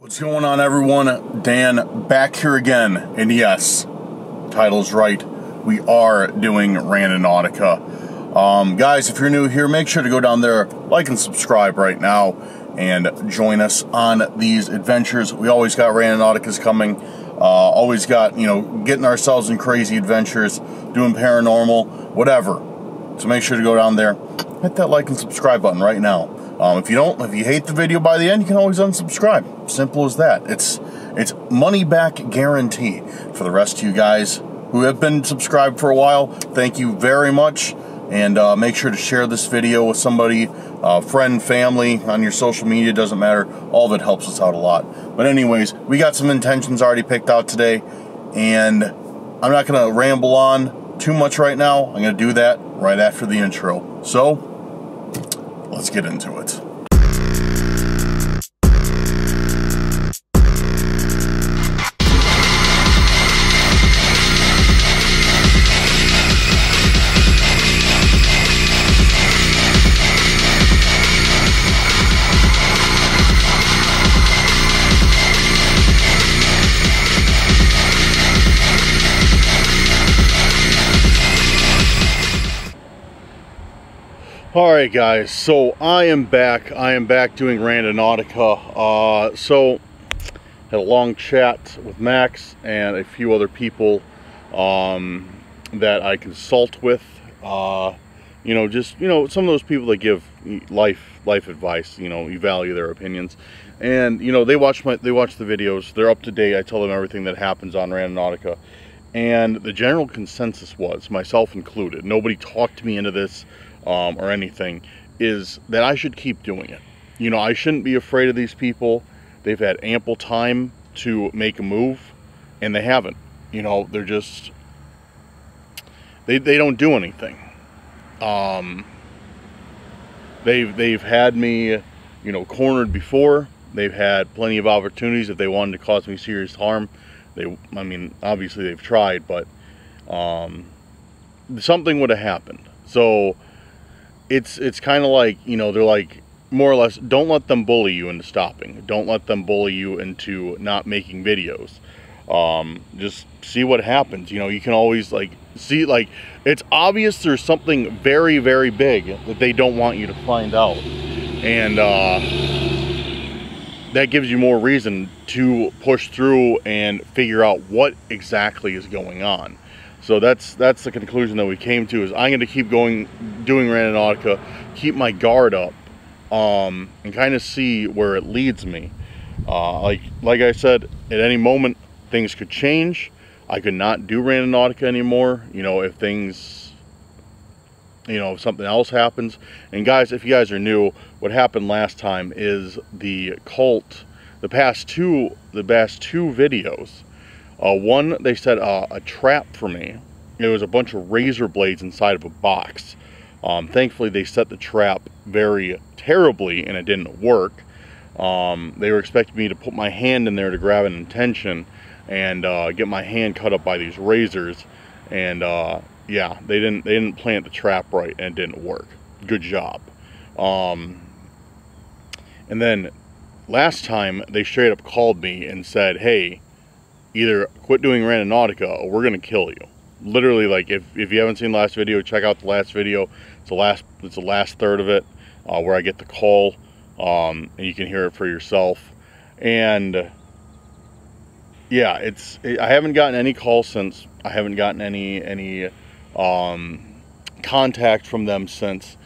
What's going on, everyone? Dan back here again. And yes, title's right. We are doing Randonautica. Um, guys, if you're new here, make sure to go down there, like and subscribe right now, and join us on these adventures. We always got Randonauticas coming. Uh, always got, you know, getting ourselves in crazy adventures, doing paranormal, whatever. So make sure to go down there, hit that like and subscribe button right now. Um, if you don't, if you hate the video by the end, you can always unsubscribe. Simple as that. It's it's money back guarantee for the rest of you guys who have been subscribed for a while. Thank you very much, and uh, make sure to share this video with somebody, uh, friend, family, on your social media. Doesn't matter. All of it helps us out a lot. But anyways, we got some intentions already picked out today, and I'm not to ramble on too much right now. I'm to do that right after the intro. So let's get into it. All right, guys. So I am back. I am back doing Randonautica. Uh, so had a long chat with Max and a few other people um, that I consult with. Uh, you know, just you know, some of those people that give life life advice. You know, you value their opinions, and you know, they watch my they watch the videos. They're up to date. I tell them everything that happens on Randonautica, and the general consensus was, myself included, nobody talked me into this um, or anything, is that I should keep doing it. You know, I shouldn't be afraid of these people. They've had ample time to make a move, and they haven't. You know, they're just they they don't do anything. Um, they've they've had me, you know, cornered before. They've had plenty of opportunities if they wanted to cause me serious harm. They, I mean, obviously they've tried, but um, something would have happened. So it's it's kind of like you know they're like more or less don't let them bully you into stopping. Don't let them bully you into not making videos. Um, just see what happens you know you can always like see like it's obvious there's something very very big that they don't want you to find out. And uh, that gives you more reason to push through and figure out what exactly is going on so that's that's the conclusion that we came to is I'm going to keep going doing Randonautica, keep my guard up, um, and kind of see where it leads me. Uh, like like I said, at any moment things could change. I could not do Randonautica anymore. You know, if things, you know, if something else happens. And guys, if you guys are new, what happened last time is the cult, the past two, the past two videos uh, one, they set uh, a trap for me. It was a bunch of razor blades inside of a box. Um, thankfully, they set the trap very terribly and it didn't work. Um, they were expecting me to put my hand in there to grab an intention and uh, get my hand cut up by these razors. And uh, yeah, they didn't they didn't plant the trap right and it didn't work. Good job. Um, and then last time they straight up called me and said, "Hey, either quit doing Randonautica or we're to kill you. Literally, like, if, if you haven't seen the last video, check out the last video. It's the last, it's the last third of it uh, where I get the call um, and you can hear it for yourself. And yeah, it's, I haven't gotten any calls since. I haven't gotten any, any um, contact from them since.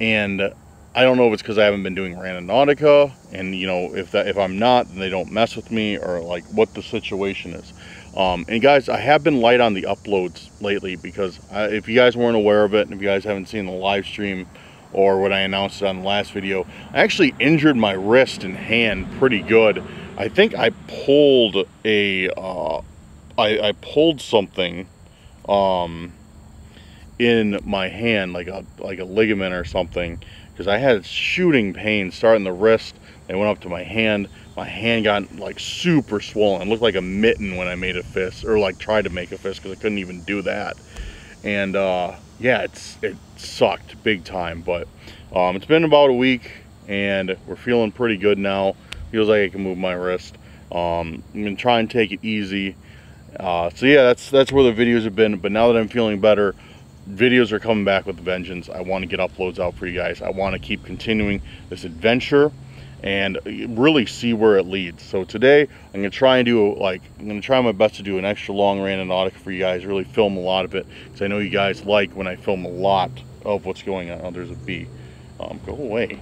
And I don't know if it's because I haven't been doing Randonautica, and you know if that if I'm not, then they don't mess with me, or like what the situation is. Um, and guys, I have been light on the uploads lately because I, if you guys weren't aware of it, and if you guys haven't seen the live stream or what I announced on the last video, I actually injured my wrist and hand pretty good. I think I pulled a, uh, I, I pulled something um, in my hand, like a like a ligament or something because I had shooting pain starting the wrist. They went up to my hand. My hand got like super swollen. It looked like a mitten when I made a fist, or like tried to make a fist because I couldn't even do that. And uh, yeah, it's it sucked big time. But um, it's been about a week, and we're feeling pretty good now. feels like I can move my wrist. Um, I'm gonna try and take it easy. Uh, so yeah, that's that's where the videos have been. But now that I'm feeling better, videos are coming back with vengeance. I want to get uploads out for you guys. I want to keep continuing this adventure and really see where it leads. So today I'm gonna try and do like I'm gonna try my best to do an extra long Randonautica for you guys. Really film a lot of it because I know you guys like when I film a lot of what's going on. Oh, there's a bee. Um, go away.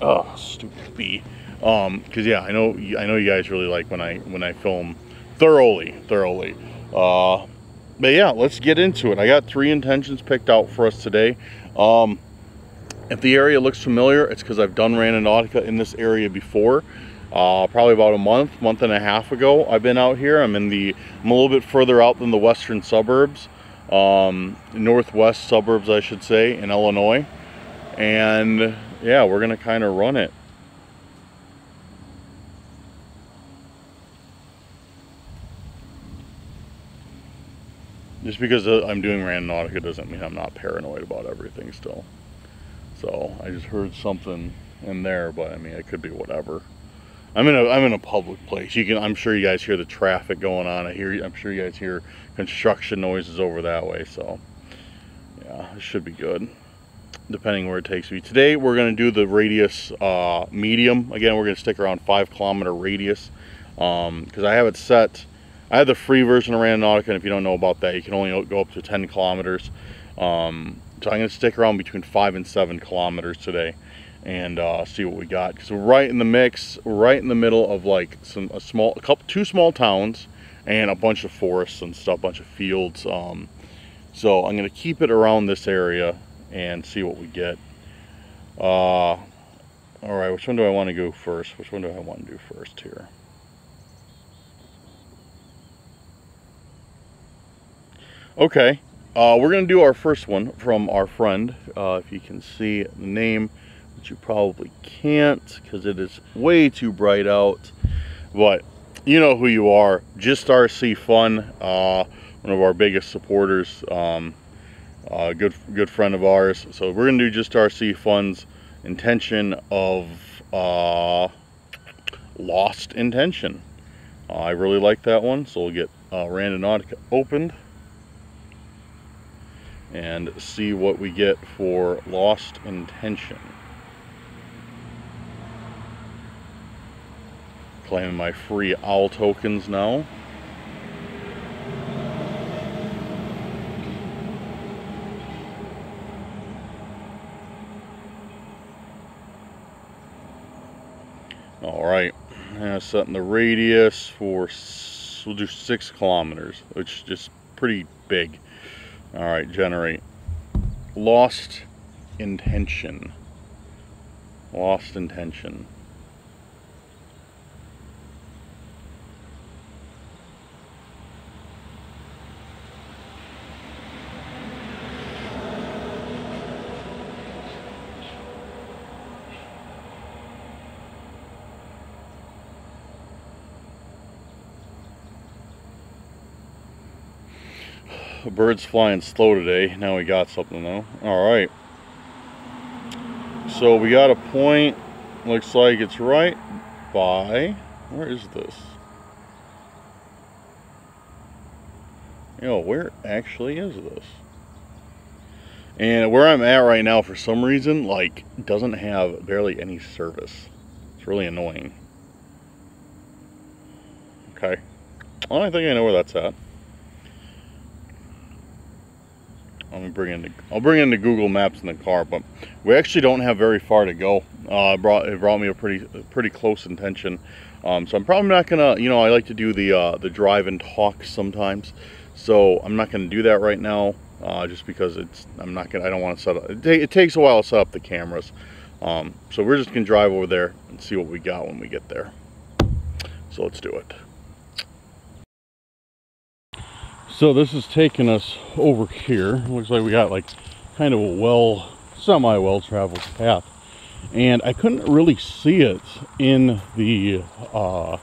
Oh, stupid bee. Um, cause yeah, I know I know you guys really like when I when I film thoroughly, thoroughly. Uh, but yeah, let's get into it. I got three intentions picked out for us today. Um, if the area looks familiar, it's because I've done Randonautica in this area before. Uh, probably about a month, month and a half ago, I've been out here. I'm in the, I'm a little bit further out than the western suburbs, um, northwest suburbs, I should say, in Illinois. And yeah, we're gonna kind of run it. Just because I'm doing Randonautica doesn't mean I'm not paranoid about everything still. So I just heard something in there, but I mean, it could be whatever. I'm in a I'm in a public place. You can I'm sure you guys hear the traffic going on. I hear I'm sure you guys hear construction noises over that way. So yeah, it should be good. Depending where it takes me. Today we're gonna do the radius uh, medium. Again, we're gonna stick around five kilometer radius because um, I have it set. I have the free version of Randonautica, and if you don't know about that, you can only go up to 10 kilometers. Um, so I'm going to stick around between five and seven kilometers today and uh, see what we got. Because we're right in the mix, right in the middle of like some a small, a couple, two small towns and a bunch of forests and stuff, a bunch of fields. Um, so I'm going to keep it around this area and see what we get. Uh, all right, which one do I want to go first? Which one do I want to do first here? Okay, uh, we're going to do our first one from our friend. Uh, if you can see the name, which you probably can't because it is way too bright out. But you know who you are. Just RC Fun, uh, one of our biggest supporters, um, a good good friend of ours. So we're going to do Just RC Fun's intention of uh, Lost Intention. I really like that one, so we'll get uh, Randonautica opened and see what we get for lost intention. Claiming my free owl tokens now. All right, now setting the radius for, we'll do six kilometers, which is just pretty big. All right, generate. Lost intention. Lost intention. Bird's flying slow today. Now we got something though. Alright. So we got a point. Looks like it's right by... Where is this? Yo, where actually is this? And where I'm at right now, for some reason, like, doesn't have barely any service. It's really annoying. Okay. Well, I think I know where that's at. Let me bring in the, I'll bring in the Google Maps in the car, but we actually don't have very far to go. Uh, it brought it brought me a pretty pretty close intention. Um, so I'm probably not gonna, you know, I like to do the uh, the drive and talk sometimes. So I'm not gonna do that right now, uh, just because it's I'm not gonna I don't want to set up. It, it, takes a while to set up the cameras. Um, so we're just gonna drive over there and see what we got when we get there. So let's do it. So this is taking us over here. Looks like we got like kind of a well, semi-well traveled path. And I couldn't really see it in the uh,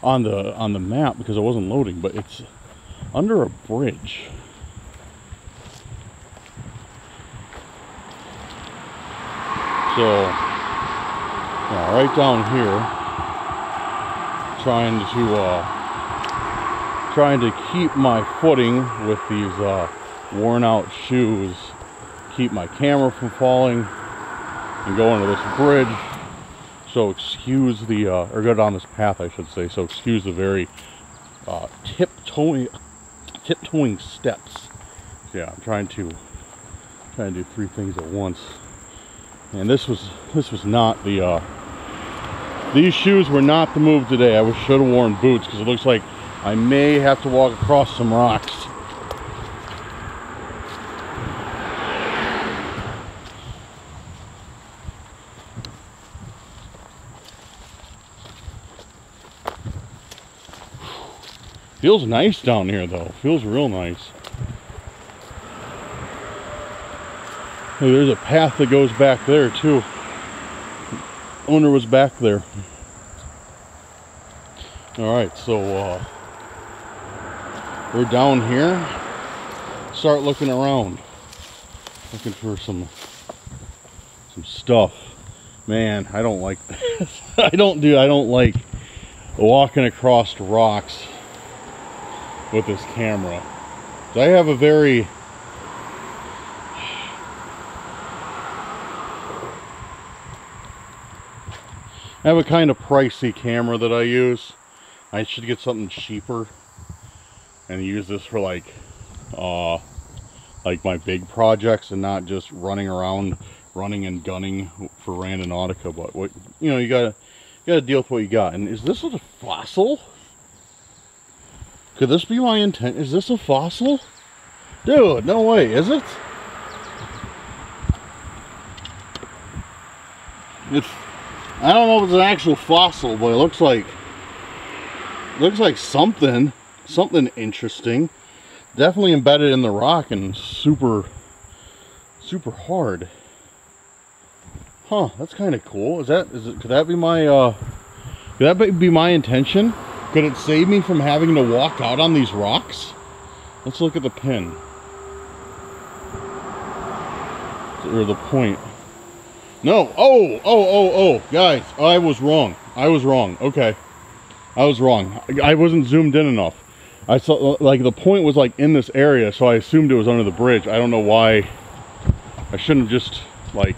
on the on the map because I wasn't loading, but it's under a bridge. So yeah, right down here trying to uh, trying to keep my footing with these uh, worn out shoes, keep my camera from falling and going under this bridge. So excuse the, uh, or go down this path, I should say. So excuse the very uh, tiptoeing, tiptoeing steps. Yeah, I'm trying to trying to do three things at once. And this was this was not the uh, these shoes were not the move today. I should have worn boots because it looks like I may have to walk across some rocks. Feels nice down here though. Feels real nice. Hey, there's a path that goes back there too. Owner was back there. All right, so uh, we're down here. Start looking around, looking for some some stuff. Man, I don't like this. I don't do. I don't like walking across rocks with this camera. So I have a very I have a kind of pricey camera that I use. I should get something cheaper and use this for like uh like my big projects and not just running around running and gunning for Randonautica but what you know you gotta you gotta deal with what you got. And is this a fossil? Could this be my intent is this a fossil? Dude no way is it? It's I don't know if it's an actual fossil, but it looks like looks like something, something interesting. Definitely embedded in the rock and super, super hard. Huh, that's kind of cool. Is that, is it, could that be my, uh, could that be my intention? Could it save me from having to walk out on these rocks? Let's look at the pin. Or the point. No. Oh, oh, oh, oh. Guys, I was wrong. I was wrong. Okay. I was wrong. I wasn't zoomed in enough. I saw, like, the point was, like, in this area, so I assumed it was under the bridge. I don't know why. I shouldn't have just, like...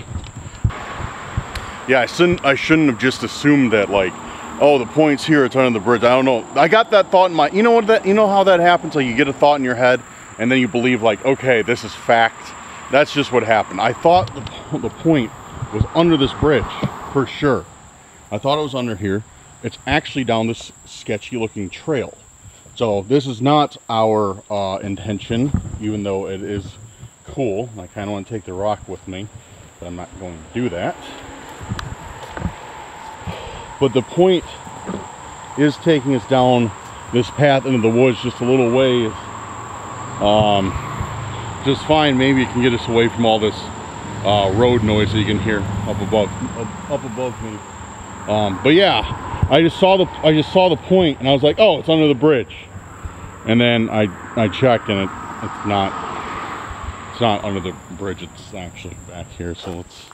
Yeah, I shouldn't, I shouldn't have just assumed that, like, oh, the point's here, it's under the bridge. I don't know. I got that thought in my... You know what that... You know how that happens? Like, you get a thought in your head, and then you believe, like, okay, this is fact. That's just what happened. I thought the, the point was under this bridge for sure. I thought it was under here. It's actually down this sketchy looking trail. So this is not our uh, intention, even though it is cool. I kind of want to take the rock with me, but I'm not going to do that. But the point is taking us down this path into the woods just a little ways. Um, just fine. Maybe it can get us away from all this uh, road noise that you can hear up above up, above me. Um, but yeah, I just saw the I just saw the point and I was like, oh, it's under the bridge. And then I I checked and it it's not it's not under the bridge. It's actually back here. So let's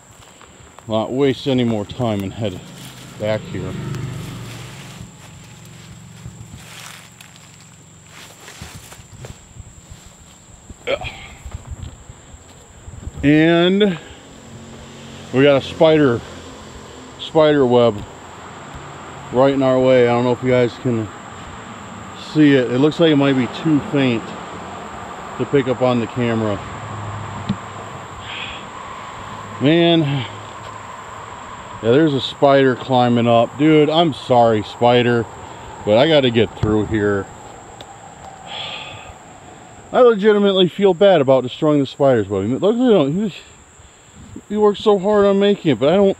not waste any more time and head back here. And we got a spider, spider web right in our way. I don't know if you guys can see it. It looks like it might be too faint to pick up on the camera. Man, yeah, there's a spider climbing up. Dude, I'm sorry, spider, but I got to get through here. I legitimately feel bad about destroying the spiders web. Look, he, he worked so hard on making it, but I don't.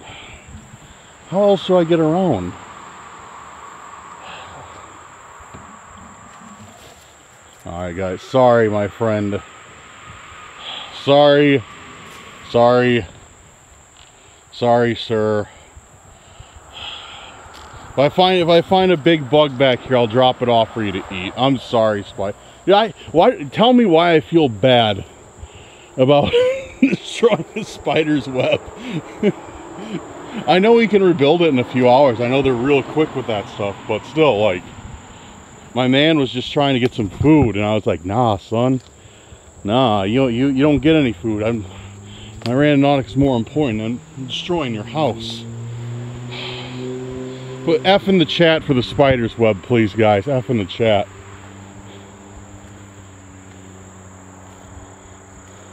How else do I get around? Alright, guys. Sorry, my friend. Sorry. Sorry. Sorry, sir. If I find if I find a big bug back here, I'll drop it off for you to eat. I'm sorry, Spider. Yeah, I, why, tell me why I feel bad about destroying the spider's web. I know we can rebuild it in a few hours. I know they're real quick with that stuff, but still, like, my man was just trying to get some food, and I was like, nah, son. Nah, you, you, you don't get any food. I'm, my Randonautica more important than destroying your house. Put F in the chat for the spider's web, please, guys. F in the chat.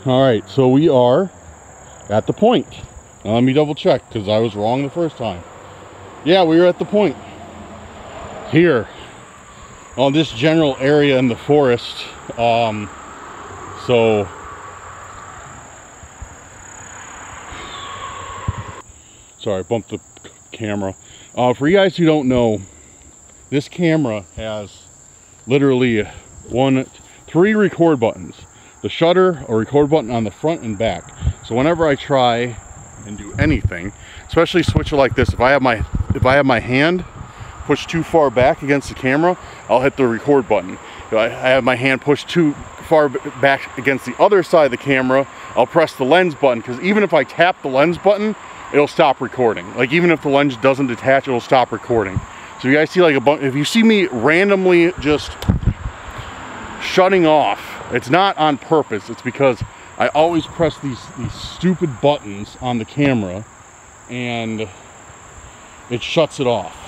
All right, so we are at the point. Now let me double check because I was wrong the first time. Yeah, we were at the point. Here, on this general area in the forest. Um, so, sorry, I bumped the camera. Uh, for you guys who don't know, this camera has literally one, three record buttons. The shutter a record button on the front and back. So whenever I try and do anything, especially switch it like this, if I have my if I have my hand pushed too far back against the camera, I'll hit the record button. If I have my hand pushed too far back against the other side of the camera, I'll press the lens button because even if I tap the lens button, it'll stop recording. Like even if the lens doesn't detach, it'll stop recording. So you guys see like a bunch, if you see me randomly just shutting off, it's not on purpose. It's because I always press these, these stupid buttons on the camera and it shuts it off.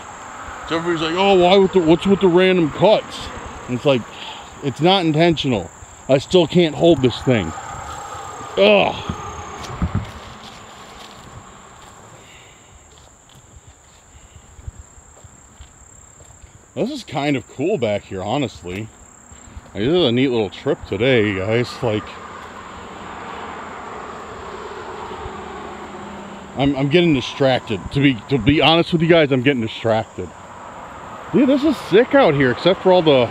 So everybody's like, oh, why with the, what's with the random cuts? And it's like, it's not intentional. I still can't hold this thing. Ugh. This is kind of cool back here, honestly. This is a neat little trip today, guys. Like, I'm, I'm getting distracted. To be to be honest with you guys, I'm getting distracted. Dude, this is sick out here, except for all the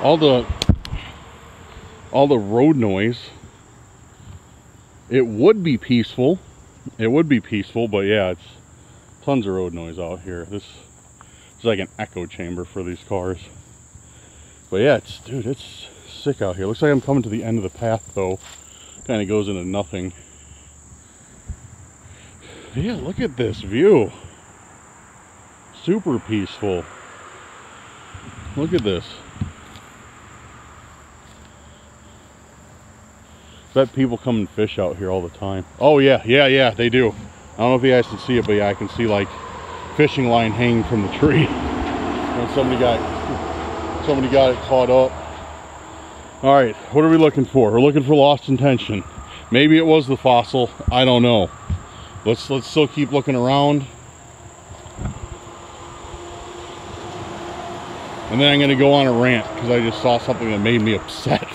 all the all the road noise. It would be peaceful. It would be peaceful, but yeah, it's tons of road noise out here. This it's like an echo chamber for these cars. But yeah, it's, dude, it's sick out here. Looks like I'm coming to the end of the path though. Kind of goes into nothing. Yeah, look at this view. Super peaceful. Look at this. Bet people come and fish out here all the time. Oh yeah, yeah, yeah, they do. I don't know if you guys can see it, but yeah, I can see like fishing line hanging from the tree. And somebody got somebody got it caught up. All right, what are we looking for? We're looking for lost intention. Maybe it was the fossil. I don't know. Let's let's still keep looking around. And then I'm gonna go on a rant because I just saw something that made me upset.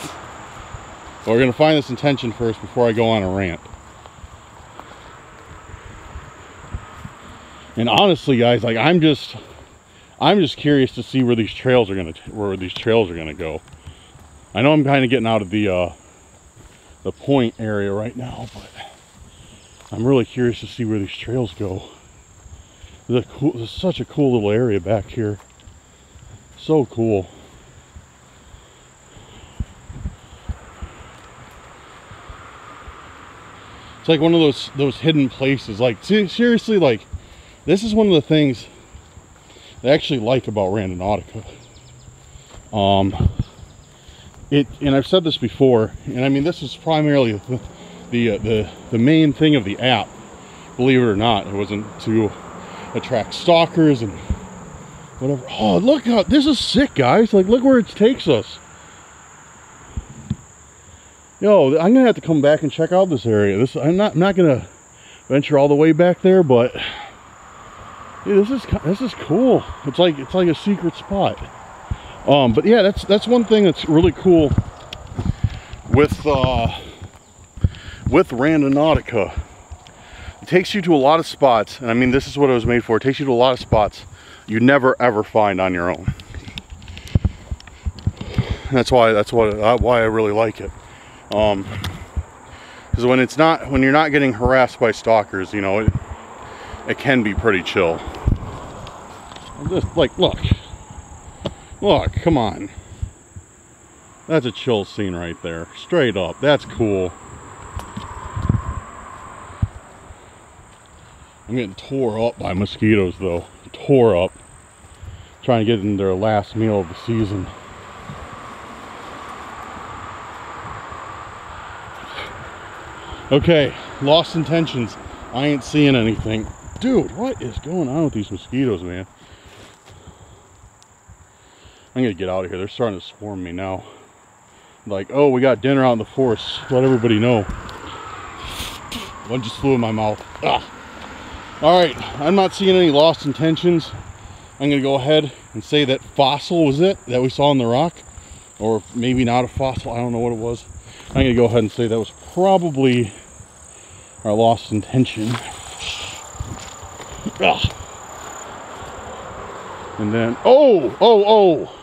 but we're gonna find this intention first before I go on a rant. And honestly, guys, like I'm just, I'm just curious to see where these trails are gonna, where these trails are gonna go. I know I'm kind of getting out of the, uh, the point area right now, but I'm really curious to see where these trails go. There's, cool, there's such a cool little area back here. So cool. It's like one of those those hidden places. Like seriously, like this is one of the things I actually like about Randonautica. Um, it, and I've said this before, and I mean this is primarily the the, uh, the the main thing of the app. Believe it or not, it wasn't to attract stalkers and whatever. Oh, look out! This is sick, guys. Like, look where it takes us. Yo, I'm gonna have to come back and check out this area. This I'm not I'm not gonna venture all the way back there, but Dude, this is this is cool. It's like it's like a secret spot. Um, but yeah, that's that's one thing that's really cool with uh, with Randonautica. It takes you to a lot of spots, and I mean this is what it was made for. It takes you to a lot of spots you never ever find on your own. That's why that's what uh, why I really like it. Um, because when it's not when you're not getting harassed by stalkers, you know, it, it can be pretty chill. I'm just like, look. Look, come on. That's a chill scene right there. Straight up. That's cool. I'm I'm getting tore up by mosquitoes though. Tore up. Trying to get in their last meal of the season. Okay, lost intentions. I ain't seeing anything. Dude, what is going on with these mosquitoes, man? I'm gonna get out of here. They're starting to swarm me now. Like, oh, we got dinner out in the forest. Let everybody know. One just flew in my mouth. Ah. All right, I'm not seeing any lost intentions. I'm gonna go ahead and say that fossil was it that we saw in the rock, or maybe not a fossil. I don't know what it was. I'm gonna go ahead and say that was probably our lost intention. And then, oh, oh, oh.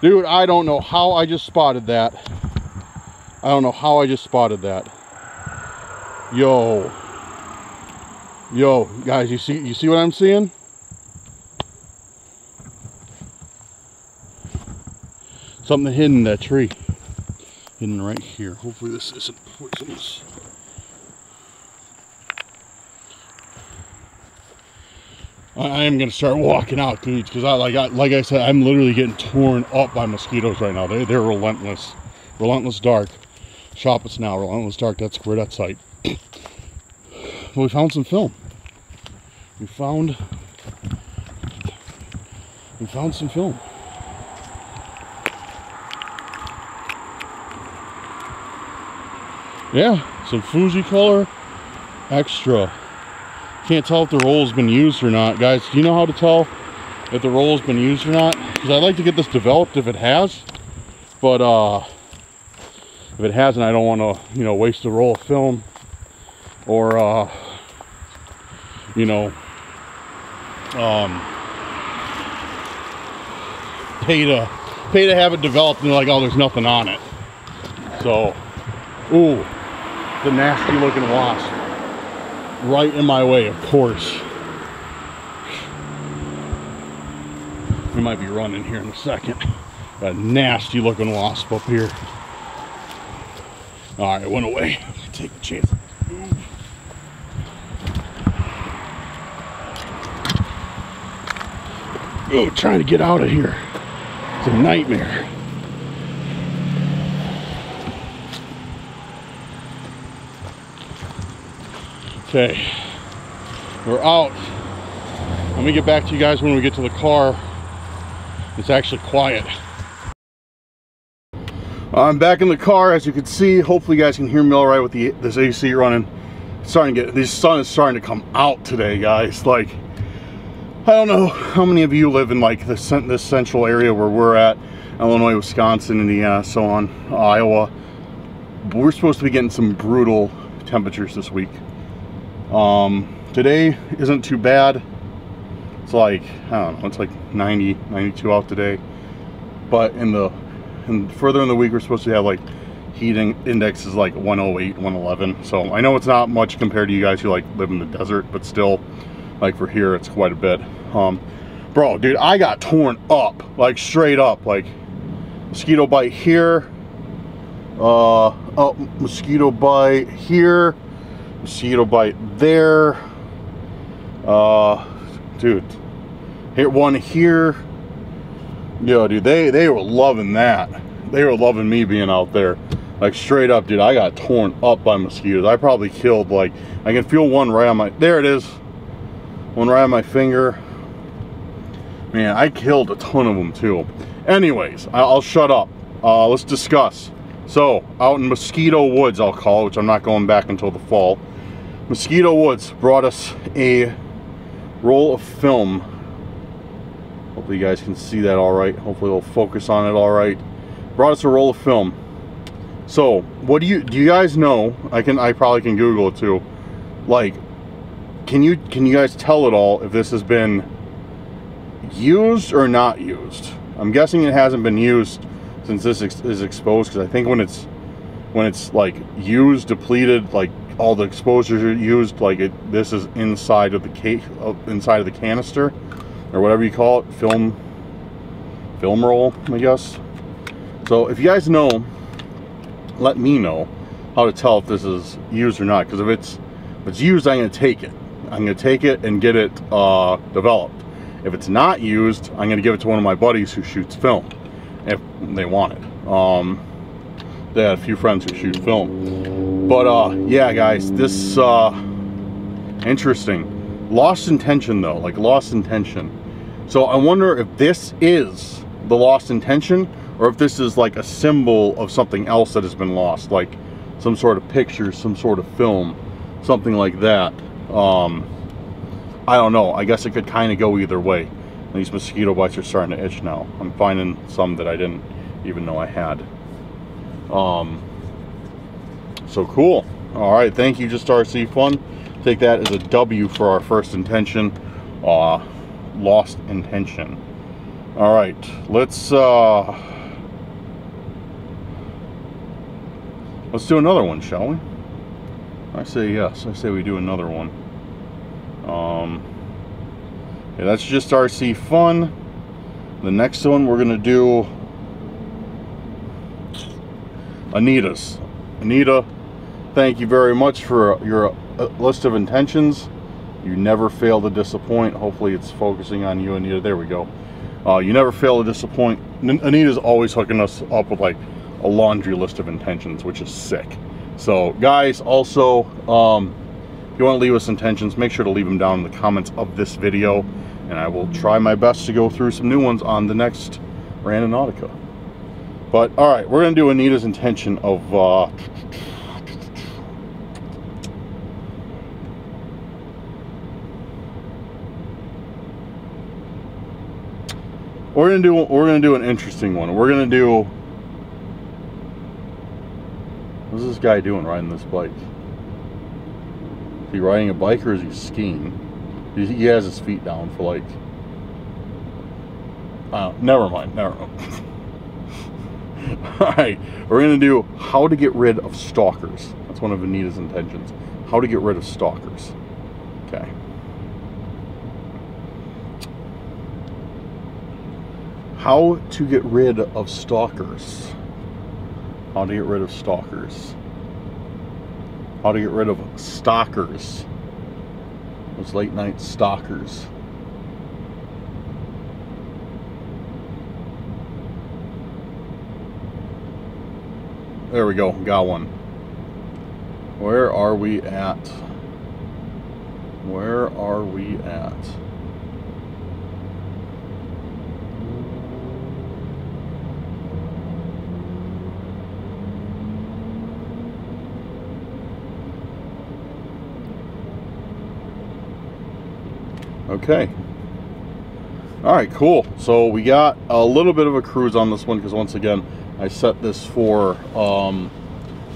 Dude, I don't know how I just spotted that. I don't know how I just spotted that. Yo. Yo, guys, you see you see what I'm seeing? Something hidden in that tree. Hidden right here. Hopefully this isn't poisonous. I am gonna start walking out, dudes, because I like I like I said, I'm literally getting torn up by mosquitoes right now. They they're relentless, relentless dark. Shop us now, relentless dark. That's where that's site. we found some film. We found we found some film. Yeah, some Fuji color extra can't tell if the roll's been used or not. Guys, do you know how to tell if the roll's been used or not? Because I'd like to get this developed if it has. But uh, if it hasn't, I don't want to, you know, waste a roll of film or, uh, you know, um, pay to pay to have it developed and they're like, oh, there's nothing on it. So, ooh, the nasty looking wasp right in my way, of course. We might be running here in a second. A nasty looking wasp up here. All right, went away. Take a chance. Oh, trying to get out of here. It's a nightmare. Okay, we're out. Let me get back to you guys when we get to the car. It's actually quiet. I'm back in the car, as you can see. Hopefully you guys can hear me all right with the this AC running. It's starting to get, the sun is starting to come out today, guys. Like, I don't know how many of you live in like this, this central area where we're at. Illinois, Wisconsin, Indiana, so on, Iowa. We're supposed to be getting some brutal temperatures this week. Um, today isn't too bad. It's like, I don't know, it's like 90, 92 out today. But in the, and further in the week, we're supposed to have like heating index is like 108, 111. So I know it's not much compared to you guys who like live in the desert, but still, like for here, it's quite a bit. Um, bro, dude, I got torn up, like straight up, like mosquito bite here, uh, oh, mosquito bite here, mosquito bite there. Uh, dude, hit one here. Yo, dude, they, they were loving that. They were loving me being out there. Like straight up, dude, I got torn up by mosquitoes. I probably killed like, I can feel one right on my, there it is. One right on my finger. Man, I killed a ton of them too. Anyways, I'll shut up. Uh, let's discuss. So, out in Mosquito Woods, I'll call it, which I'm not going back until the fall. Mosquito Woods brought us a roll of film. Hopefully you guys can see that all right. Hopefully we'll focus on it all right. Brought us a roll of film. So, what do you do you guys know? I can I probably can Google it too. Like, can you can you guys tell it all if this has been used or not used? I'm guessing it hasn't been used since this is exposed because I think when it's when it's like used, depleted, like all the exposures are used like it this is inside of the case oh, inside of the canister or whatever you call it film film roll I guess so if you guys know let me know how to tell if this is used or not because if it's if it's used I'm gonna take it I'm going to take it and get it uh, developed. If it's not used, I'm going to give it to one of my buddies who shoots film, if they want it. Um, they had a few friends who shoot film. But uh, yeah, guys, this uh, interesting. Lost intention though, like lost intention. So I wonder if this is the lost intention or if this is like a symbol of something else that has been lost, like some sort of picture, some sort of film, something like that. Um, I don't know. I guess it could kind of go either way. These mosquito bites are starting to itch now. I'm finding some that I didn't even know I had. Um, so cool. All right, thank you, Just RC Fun. Take that as a W for our first intention. Uh, lost intention. All right, let's uh, let's do another one, shall we? I say yes. I say we do another one. Um, yeah, that's just RC Fun. The next one we're gonna do Anita's. Anita, thank you very much for your uh, list of intentions. You never fail to disappoint. Hopefully it's focusing on you, Anita. There we go. Uh, you never fail to disappoint. Anita's always hooking us up with like a laundry list of intentions, which is sick. So guys, also, um, you want to leave us intentions, make sure to leave them down in the comments of this video. And I will try my best to go through some new ones on the next Randonautica. But all right, we're gonna do Anita's intention of uh, we're gonna do we're gonna do an interesting one. We're gonna do what's this guy doing riding this bike? Is he riding a bike or is he skiing? He has his feet down for like. Uh, never mind. Never mind. All right, we're gonna do how to get rid of stalkers. That's one of Anita's intentions. How to get rid of stalkers. Okay. How to get rid of stalkers. How to get rid of stalkers. How to get rid of stalkers. Those late night stalkers. There we go, got one. Where are we at? Where are we at? Okay. All right, cool. So we got a little bit of a cruise on this one because once again, I set this for um,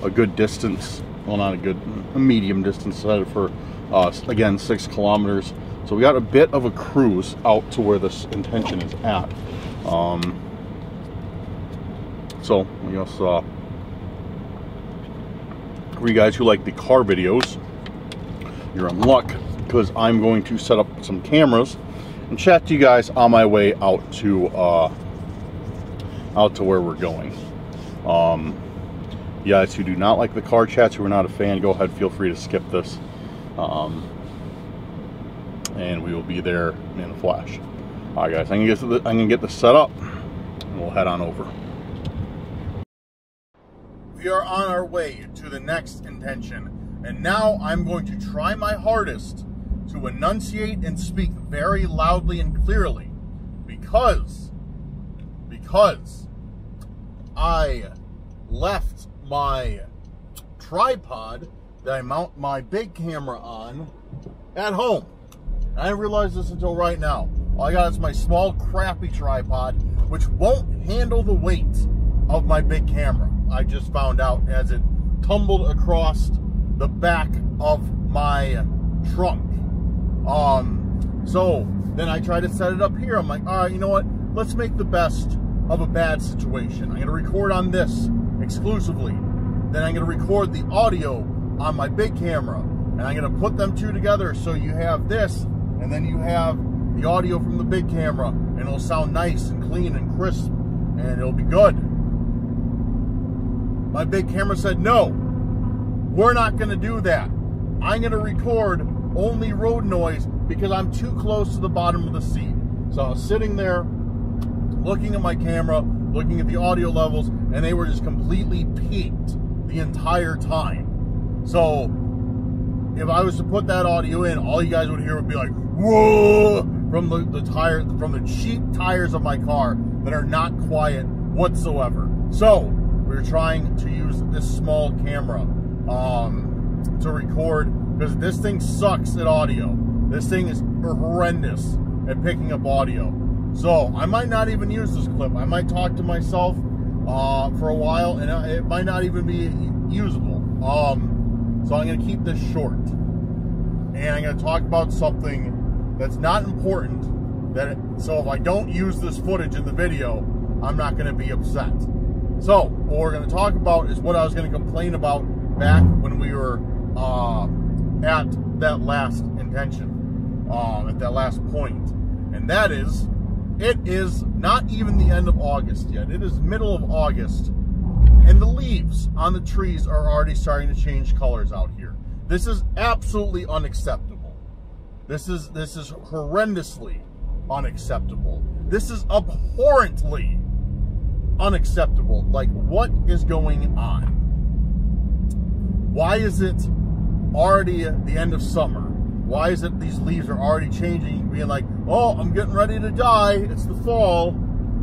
a good distance. Well, not a good, a medium distance. Set it for, uh, again, six kilometers. So we got a bit of a cruise out to where this intention is at. Um, so, I guess, uh, for you guys who like the car videos, you're in luck because I'm going to set up some cameras and chat to you guys on my way out to uh, out to where we're going. Um, you guys who do not like the car chats, who are not a fan, go ahead, feel free to skip this. Um, and we will be there in a flash. All right, guys, I'm gonna get, the, I'm gonna get this set up, and we'll head on over. We are on our way to the next intention, and now I'm going to try my hardest to enunciate and speak very loudly and clearly, because, because I left my tripod that I mount my big camera on at home. I didn't realize this until right now. All I got is my small, crappy tripod, which won't handle the weight of my big camera. I just found out as it tumbled across the back of my trunk. Um, so then I try to set it up here. I'm like, all right, you know what? Let's make the best of a bad situation. I'm going to record on this exclusively. Then I'm going to record the audio on my big camera. And I'm going to put them two together so you have this and then you have the audio from the big camera and it'll sound nice and clean and crisp and it'll be good. My big camera said, no, we're not going to do that. I'm going to record only road noise because I'm too close to the bottom of the seat. So I was sitting there looking at my camera, looking at the audio levels, and they were just completely peaked the entire time. So if I was to put that audio in, all you guys would hear would be like, whoa, from the, the tire, from the cheap tires of my car that are not quiet whatsoever. So we are trying to use this small camera um, to record because this thing sucks at audio. This thing is horrendous at picking up audio. So I might not even use this clip. I might talk to myself uh, for a while, and it might not even be usable. Um, so I'm going to keep this short, and I'm going to talk about something that's not important. That it, so if I don't use this footage in the video, I'm not going to be upset. So what we're going to talk about is what I was going to complain about back when we were uh, at that last intention, uh, at that last point, and that is it is not even the end of August yet. It is middle of August. And the leaves on the trees are already starting to change colors out here. This is absolutely unacceptable. This is this is horrendously unacceptable. This is abhorrently unacceptable. Like what is going on? Why is it already at the end of summer? Why is it these leaves are already changing, being like, oh, I'm getting ready to die. It's the fall.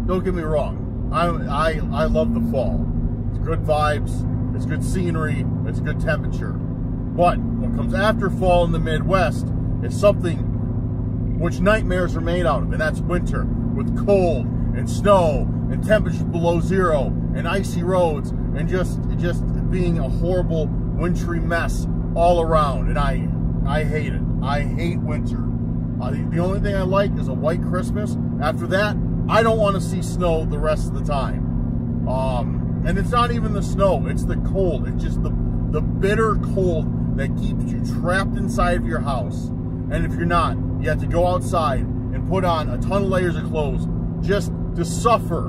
Don't get me wrong. I, I, I love the fall. It's good vibes. It's good scenery. It's good temperature. But what comes after fall in the Midwest is something which nightmares are made out of, and that's winter with cold and snow and temperatures below zero and icy roads and just just being a horrible wintry mess all around. And I I hate it. I hate winter. Uh, the, the only thing I like is a white Christmas. After that, I don't want to see snow the rest of the time. Um, and it's not even the snow, it's the cold. It's just the, the bitter cold that keeps you trapped inside of your house. And if you're not, you have to go outside and put on a ton of layers of clothes just to suffer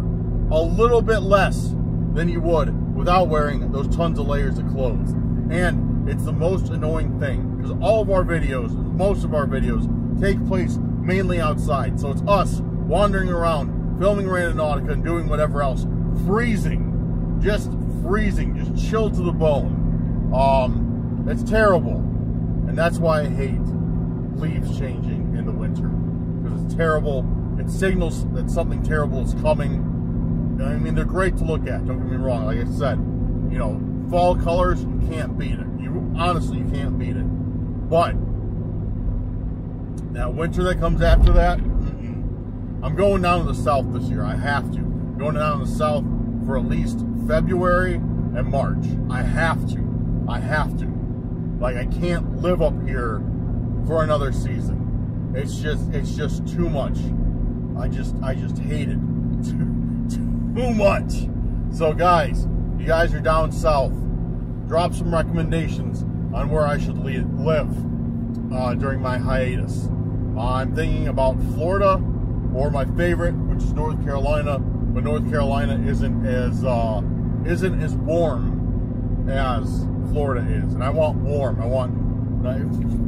a little bit less than you would without wearing those tons of layers of clothes. And it's the most annoying thing because all of our videos, most of our videos, take place mainly outside. So it's us wandering around, filming Randonautica and doing whatever else, freezing, just freezing, just chilled to the bone. Um, it's terrible. And that's why I hate leaves changing in the winter. Because it's terrible. It signals that something terrible is coming. I mean, they're great to look at, don't get me wrong. Like I said, you know, fall colors, you can't beat it. You honestly you can't beat it. But that winter that comes after that, mm-mm. I'm going down to the south this year. I have to. Going down to the south for at least February and March. I have to. I have to. Like I can't live up here for another season. It's just it's just too much. I just I just hate it too, too much. So guys, you guys are down south. Drop some recommendations on where I should live uh, during my hiatus. I'm thinking about Florida or my favorite, which is North Carolina, but North Carolina isn't as uh, isn't as warm as Florida is, and I want warm. I want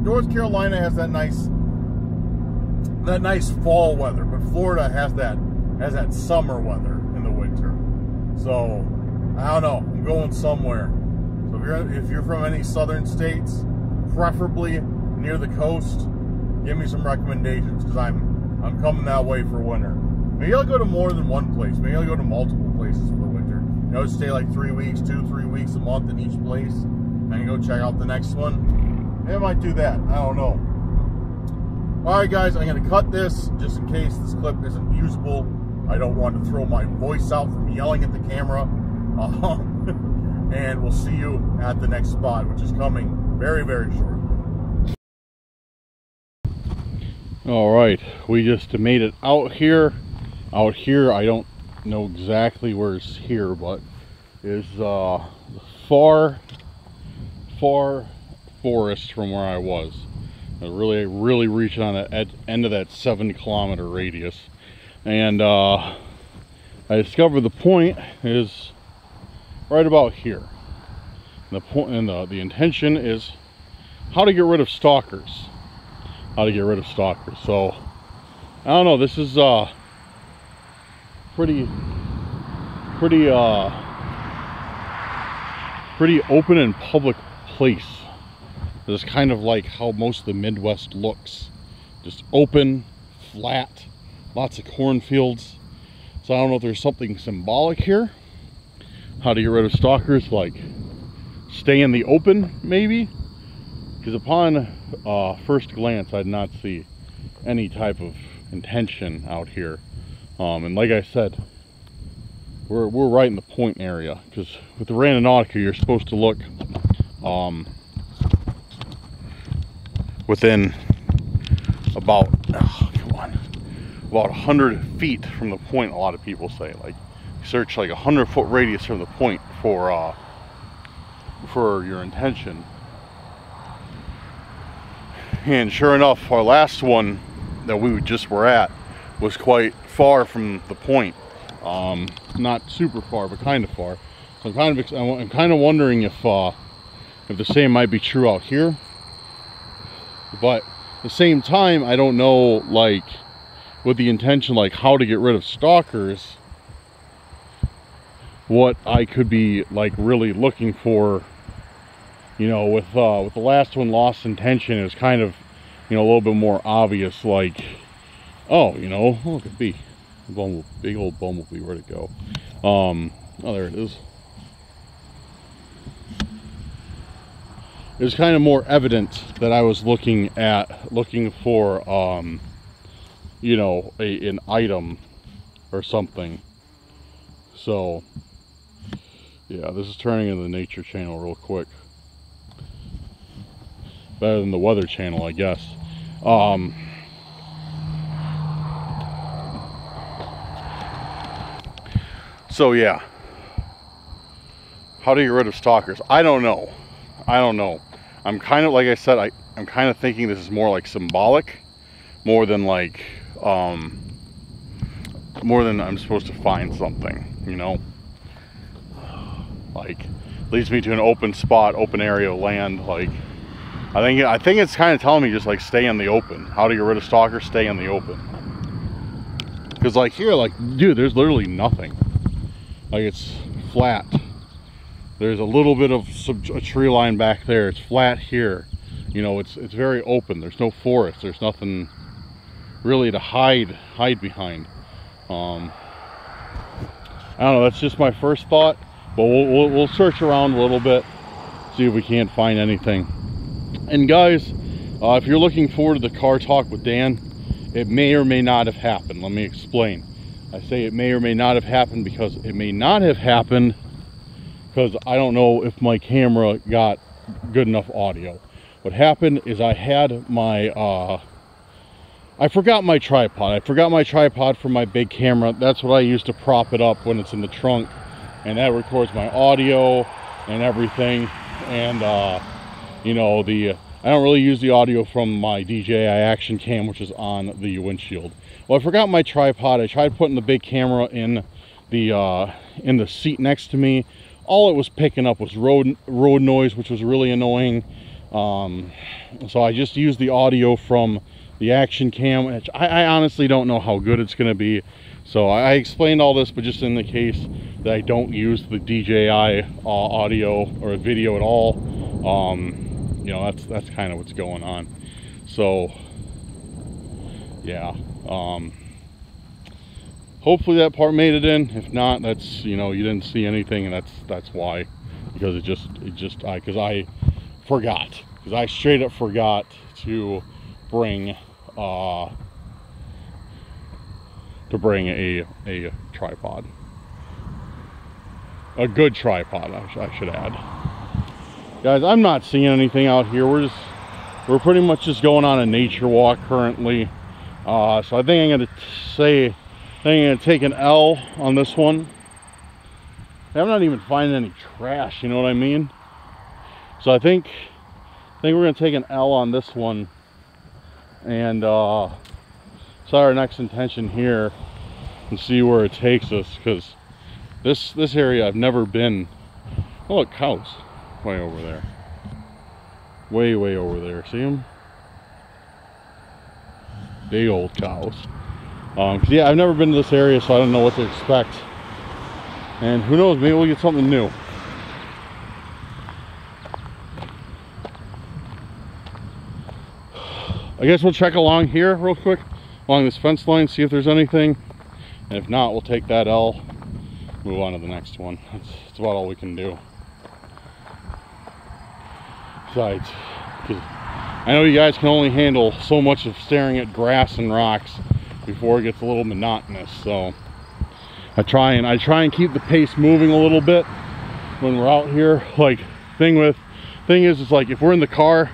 North Carolina has that nice that nice fall weather, but Florida has that has that summer weather in the winter. So I don't know. I'm going somewhere. You're if you're from any southern states, preferably near the coast, give me some recommendations because I'm I'm coming that way for winter. Maybe I'll go to more than one place. Maybe I'll go to multiple places for winter. You know, stay like three weeks, two, three weeks, a month in each place, and go check out the next one. Maybe I might do that. I don't know. All right, guys, I'm gonna cut this just in case this clip isn't usable. I don't want to throw my voice out from yelling at the camera. Um, and we'll see you at the next spot, which is coming very, very short. all right we just made it out here. Out here i don't know exactly where it's here but is uh far far forest from where i was. I really really reaching on the end of that seven kilometer radius. And uh i discovered the point is right about here And the point and the, the intention is how to get rid of stalkers how to get rid of stalkers. So I don't know. This is uh pretty pretty uh pretty open and public place. This is kind of like how most of the Midwest looks. Just open, flat, lots of cornfields. So I don't know if there's something symbolic here. How to get rid of stalkers, like stay in the open, maybe? Because upon uh, first glance, I did not see any type of intention out here. Um, and like I said, we're, we're right in the point area because with the Randonautica, you're supposed to look um, within about, oh, come on, about 100 feet from the point, a lot of people say. Like, search like a 100 foot radius from the point for, uh, for your intention. And sure enough, our last one that we just were at was quite far from the point. Um, not super far, but kind of far. So I'm kind of I'm kind of wondering if uh, if the same might be true out here. But at the same time, I don't know like with the intention like how to get rid of stalkers. What I could be like really looking for. You know, with uh, with the last one, lost intention is kind of you know a little bit more obvious. Like, oh, you know, look at. Bumblebee, big old bumblebee, where'd it go? Um, oh, there it is. It was kind of more evident that I was looking at, looking for, um, you know, a, an item or something. So, yeah, this is turning into the nature channel real quick. Better than the weather channel, I guess. Um, So yeah, how to get rid of stalkers? I don't know. I don't know. I'm kind of, like I said, I, I'm kind of thinking this is more like symbolic, more than like, um, more than I'm supposed to find something, you know? Like, leads me to an open spot, open area of land, like, I think, I think it's kind of telling me just like stay in the open. How to get rid of stalkers, stay in the open. Because like here, like, dude, there's literally nothing. Like it's flat. There's a little bit of a tree line back there. It's flat here. You know it's it's very open. There's no forest. There's nothing really to hide hide behind. Um i don't know. That's just my first thought but we'll, we'll, we'll search around a little bit see if we can't find anything and guys uh, if you're looking forward to the car talk with dan it may or may not have happened let me explain I say it may or may not have happened because it may not have happened because I don't know if my camera got good enough audio. What happened is I had my, uh, I forgot my tripod. I forgot my tripod for my big camera. That's what I use to prop it up when it's in the trunk. And that records my audio and everything. And, uh, you know, the, I don't really use the audio from my DJI action cam, which is on the windshield. Well, I forgot my tripod. I tried putting the big camera in the uh, in the seat next to me. All it was picking up was road road noise, which was really annoying. Um, so I just used the audio from the action cam, which I, I honestly don't know how good it's going to be. So I, explained all this, but just in the case that I don't use the DJI uh, audio or video at all, um, you know, that's that's kind of what's going on. So yeah um, hopefully that part made it in. If not that's you know you didn't see anything and that's that's why. Because it just it just I because I forgot. Because I straight up forgot to bring uh to bring a a tripod a good tripod I, sh I should add guys I'm not seeing anything out here we're just we're pretty much just going on a nature walk currently uh, so I think I'm to say, I think I'm to take an L on this one. I'm not even finding any trash, you know what I mean? So I think, I think we're going to take an L on this one. And uh, set our next intention here and see where it takes us. Because this, this area I've never been. Oh, look, cows way over there. Way, way over there. See them? big old cows. Um, yeah, I've never been to this area, so I don't know what to expect. And who knows, maybe we'll get something new. I guess we'll check along here real quick, along this fence line, see if there's anything. And if not, we'll take that L, move on to the next one. That's, that's about all we can do. Besides, I know you guys can only handle so much of staring at grass and rocks before it gets a little monotonous. So I try and I try and keep the pace moving a little bit when we're out here. Like thing with thing is, it's like if we're in the car,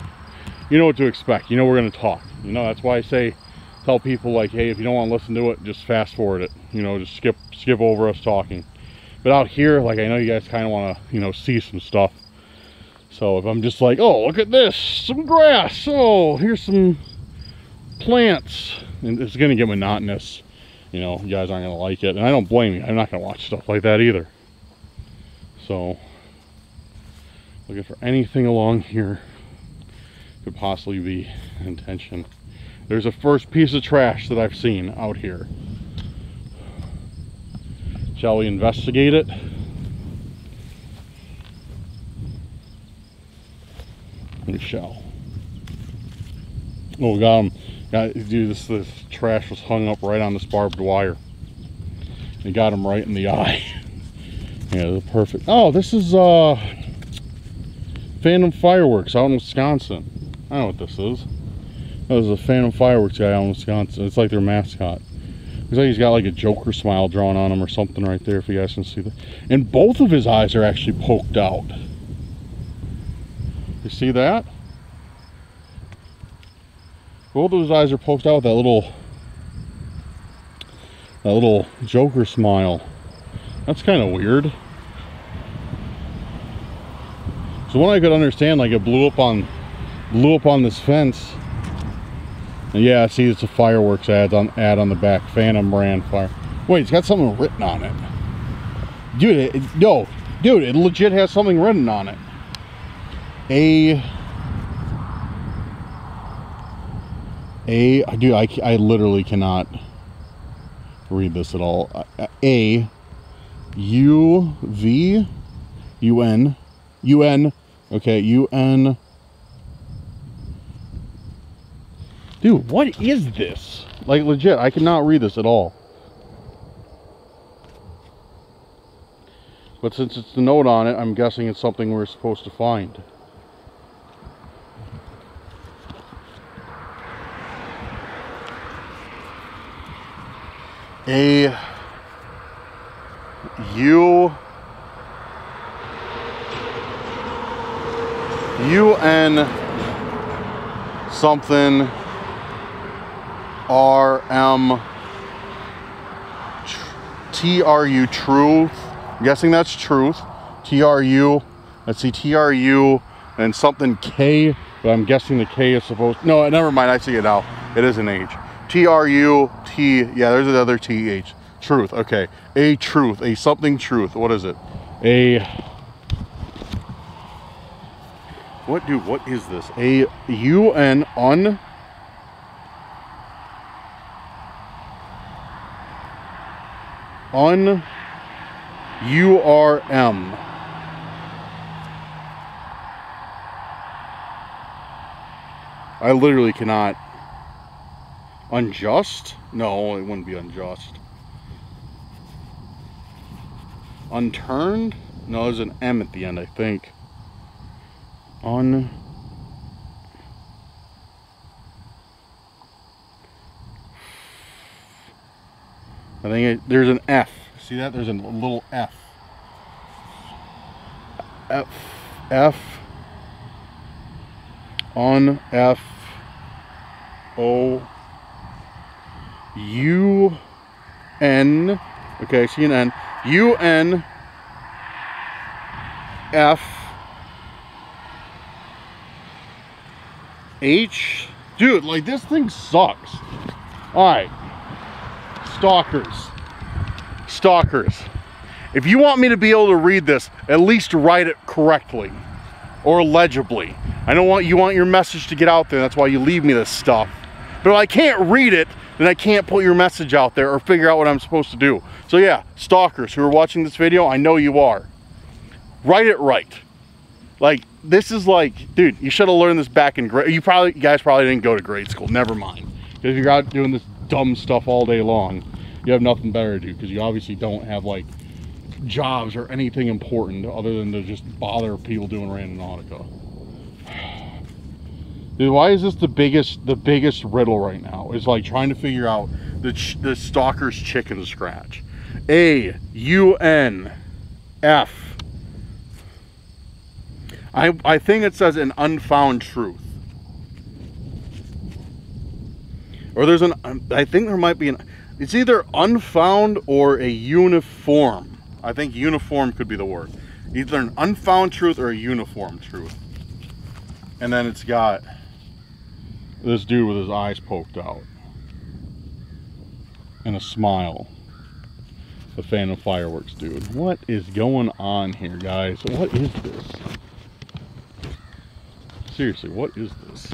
you know what to expect. You know we're gonna talk. You know that's why I say tell people like, hey, if you don't want to listen to it, just fast forward it. You know, just skip skip over us talking. But out here, like I know you guys kind of want to, you know, see some stuff. So if I'm just like, oh, look at this, some grass. Oh, here's some plants. And it's gonna get monotonous. You know, you guys aren't gonna like it. And I don't blame you. I'm not gonna watch stuff like that either. So looking for anything along here could possibly be intention. There's a first piece of trash that I've seen out here. Shall we investigate it? We shall. Oh, got him. Got, dude, this, this trash was hung up right on this barbed wire. It got him right in the eye. yeah, perfect. Oh, this is uh, Phantom Fireworks out in Wisconsin. I know what this is. That was a Phantom Fireworks guy in Wisconsin. It's like their mascot. Looks like he's got like a Joker smile drawn on him or something right there, if you guys can see that. And both of his eyes are actually poked out. You see that? Both of his eyes are poked out with that little that little Joker smile. That's kind of weird. So one I could understand, like it blew up on blew up on this fence. And yeah, see it's a fireworks ad on ad on the back. Phantom brand fire. Wait, it's got something written on it. Dude, it, it, no, dude, it legit has something written on it. A A, dude, I, I literally cannot read this at all. A U V U N U N okay U N Dude, what is this? Like legit, I cannot read this at all. But since it's the note on it, I'm guessing it's something we're supposed to find. A U U N something R M T R U truth. I'm guessing that's truth. T R U. Let's see T R U and something K. But I'm guessing the K is supposed. No, never mind. I see it now. It is an H. T R U T. Yeah, there's another T H. Truth. Okay. A truth. A something truth. What is it? A. What do? What is this? A U N un. M. I literally cannot. Unjust? No, it wouldn't be unjust. Unturned? No, there's an M at the end, I think. Un. I think it, there's an F. See that? There's a little F. F. F. On F. O. U. N. Okay, see an N. U. N. F. H. Dude, like this thing sucks. Alright. Stalkers. Stalkers. If you want me to be able to read this, at least write it correctly or legibly. I don't want you want your message to get out there. That's why you leave me this stuff. But if I can't read it, then I can't put your message out there or figure out what I'm supposed to do. So yeah, stalkers who are watching this video, I know you are. Write it right. Like, this is like, dude, you should have learned this back in grade. You probably, you guys probably didn't go to grade school. Never mind. Because you're out doing this dumb stuff all day long, you have nothing better to do because you obviously don't have like jobs or anything important other than to just bother people doing Randonautica. Dude, why is this the biggest the biggest riddle right now? Is like trying to figure out the the stalker's chicken scratch. A U N F. I I think it says an unfound truth. Or there's an um, I think there might be an it's either unfound or a uniform. I think uniform could be the word. Either an unfound truth or a uniform truth. And then it's got this dude with his eyes poked out. And a smile. The Phantom Fireworks dude. What is going on here, guys? What is this? Seriously, what is this?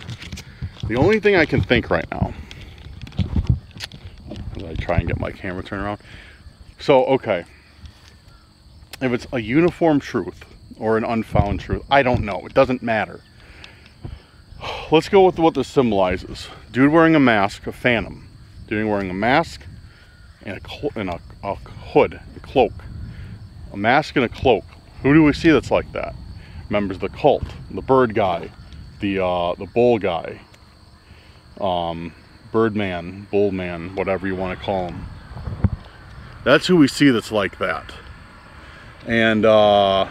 The only thing I can think right now, as I try and get my camera turned around. So, okay. If it's a uniform truth or an unfound truth, I don't know. It doesn't matter. Let's go with what this symbolizes. Dude wearing a mask, a phantom. Dude wearing a mask and a, and a, a hood, a cloak. A mask and a cloak. Who do we see that's like that? Members of the cult, the bird guy, the uh, the bull guy, um, birdman, bullman, whatever you want to call him. That's who we see that's like that. And uh,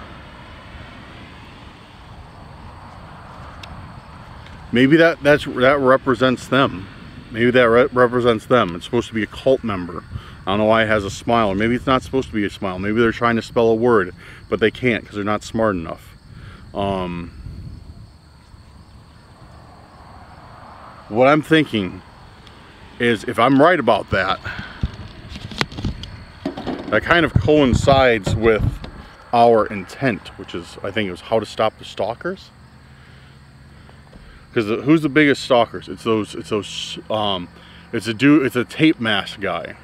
maybe that that's that represents them. Maybe that re represents them. It's supposed to be a cult member. I don't know why it has a smile. Maybe it's not supposed to be a smile. Maybe they're trying to spell a word, but they can't because they're not smart enough. Um, what I'm thinking is if I'm right about that, that kind of coincides with our intent, which is, I think it was how to stop the stalkers. Because who's the biggest stalkers? It's those, it's those, um, it's a dude, it's a tape mask guy.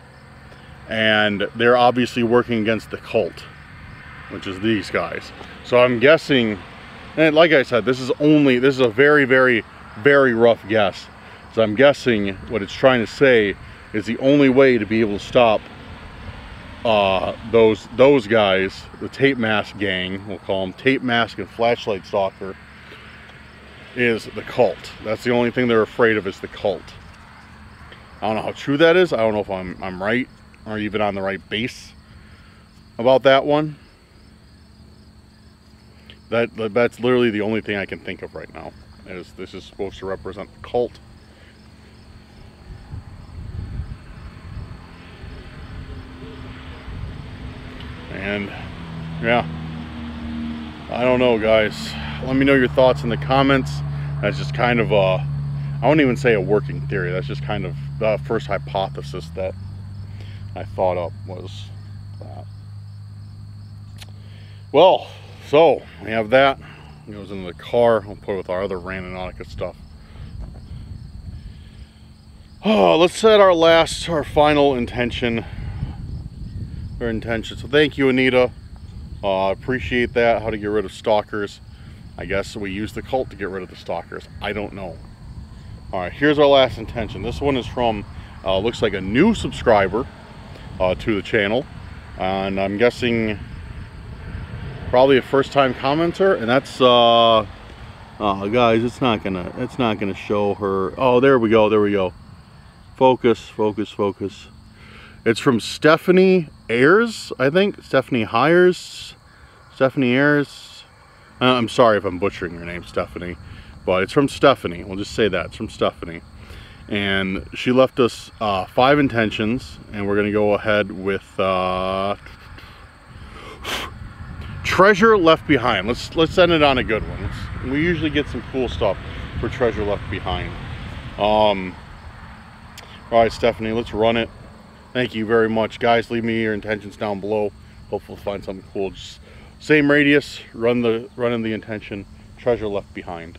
And they're obviously working against the cult, which is these guys. So I'm guessing, and like I said, this is only, this is a very, very, very rough guess. So I'm guessing what it's trying to say is the only way to be able to stop uh, those those guys, the tape mask gang, we'll call them tape mask and flashlight stalker, is the cult. That's the only thing they're afraid of is the cult. I don't know how true that is. I don't know if I'm I'm right or even on the right base about that one. That that's literally the only thing I can think of right now. Is this is supposed to represent the cult. And yeah, I don't know guys. Let me know your thoughts in the comments. That's just kind of a, I won't even say a working theory. That's just kind of the first hypothesis that I thought up was that. Well, so we have that. It goes into the car. We'll put it with our other Randonautica stuff. Oh, let's set our last, our final intention her intention. So thank you, Anita. Uh, appreciate that. How to get rid of stalkers. I guess we use the cult to get rid of the stalkers. I don't know. All right, here's our last intention. This one is from, uh, looks like a new subscriber uh, to the channel. And I'm guessing probably a first time commenter. And that's, uh, oh guys, it's not gonna, it's not gonna show her. Oh, there we go, there we go. Focus, focus, focus. It's from Stephanie Ayers, I think. Stephanie Hires. Stephanie Ayers. Uh, I'm sorry if I'm butchering your name, Stephanie. But it's from Stephanie. We'll just say that. It's from Stephanie. And she left us uh, five intentions. And we're going to go ahead with... Uh, treasure left behind. Let's let's end it on a good one. We usually get some cool stuff for treasure left behind. Um, all right, Stephanie, let's run it thank you very much. Guys leave me your intentions down below. Hopefully we'll find something cool. Just same radius run the running the intention. Treasure left behind.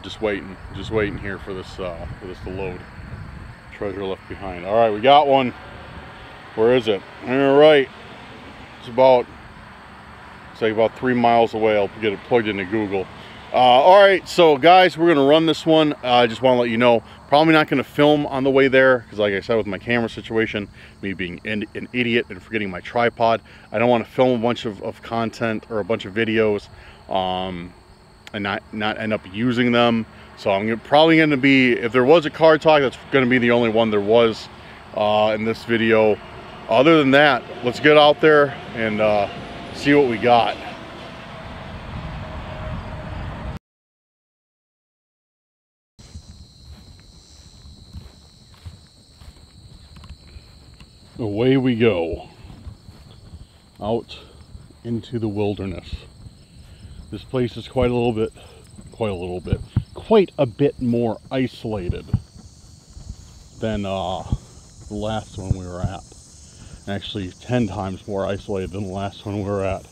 Just waiting, just waiting here for this uh, for this to load. Treasure left behind. All right, we got one. Where is it? All right, it's about it's like about three miles away. I'll get it plugged into Google. Uh, all right, so guys, we're gonna run this one. Uh, I just want to let you know, probably not gonna film on the way there because, like I said, with my camera situation, me being an, an idiot and forgetting my tripod, I don't want to film a bunch of, of content or a bunch of videos. Um, and not not end up using them. So I'm probably going to be, if there was a car talk, that's going to be the only one there was uh, in this video. Other than that, let's get out there and uh, see what we got. Away we go out into the wilderness. This place is quite a little bit, quite a little bit, quite a bit more isolated than uh, the last one we were at. Actually, 10 times more isolated than the last one we were at.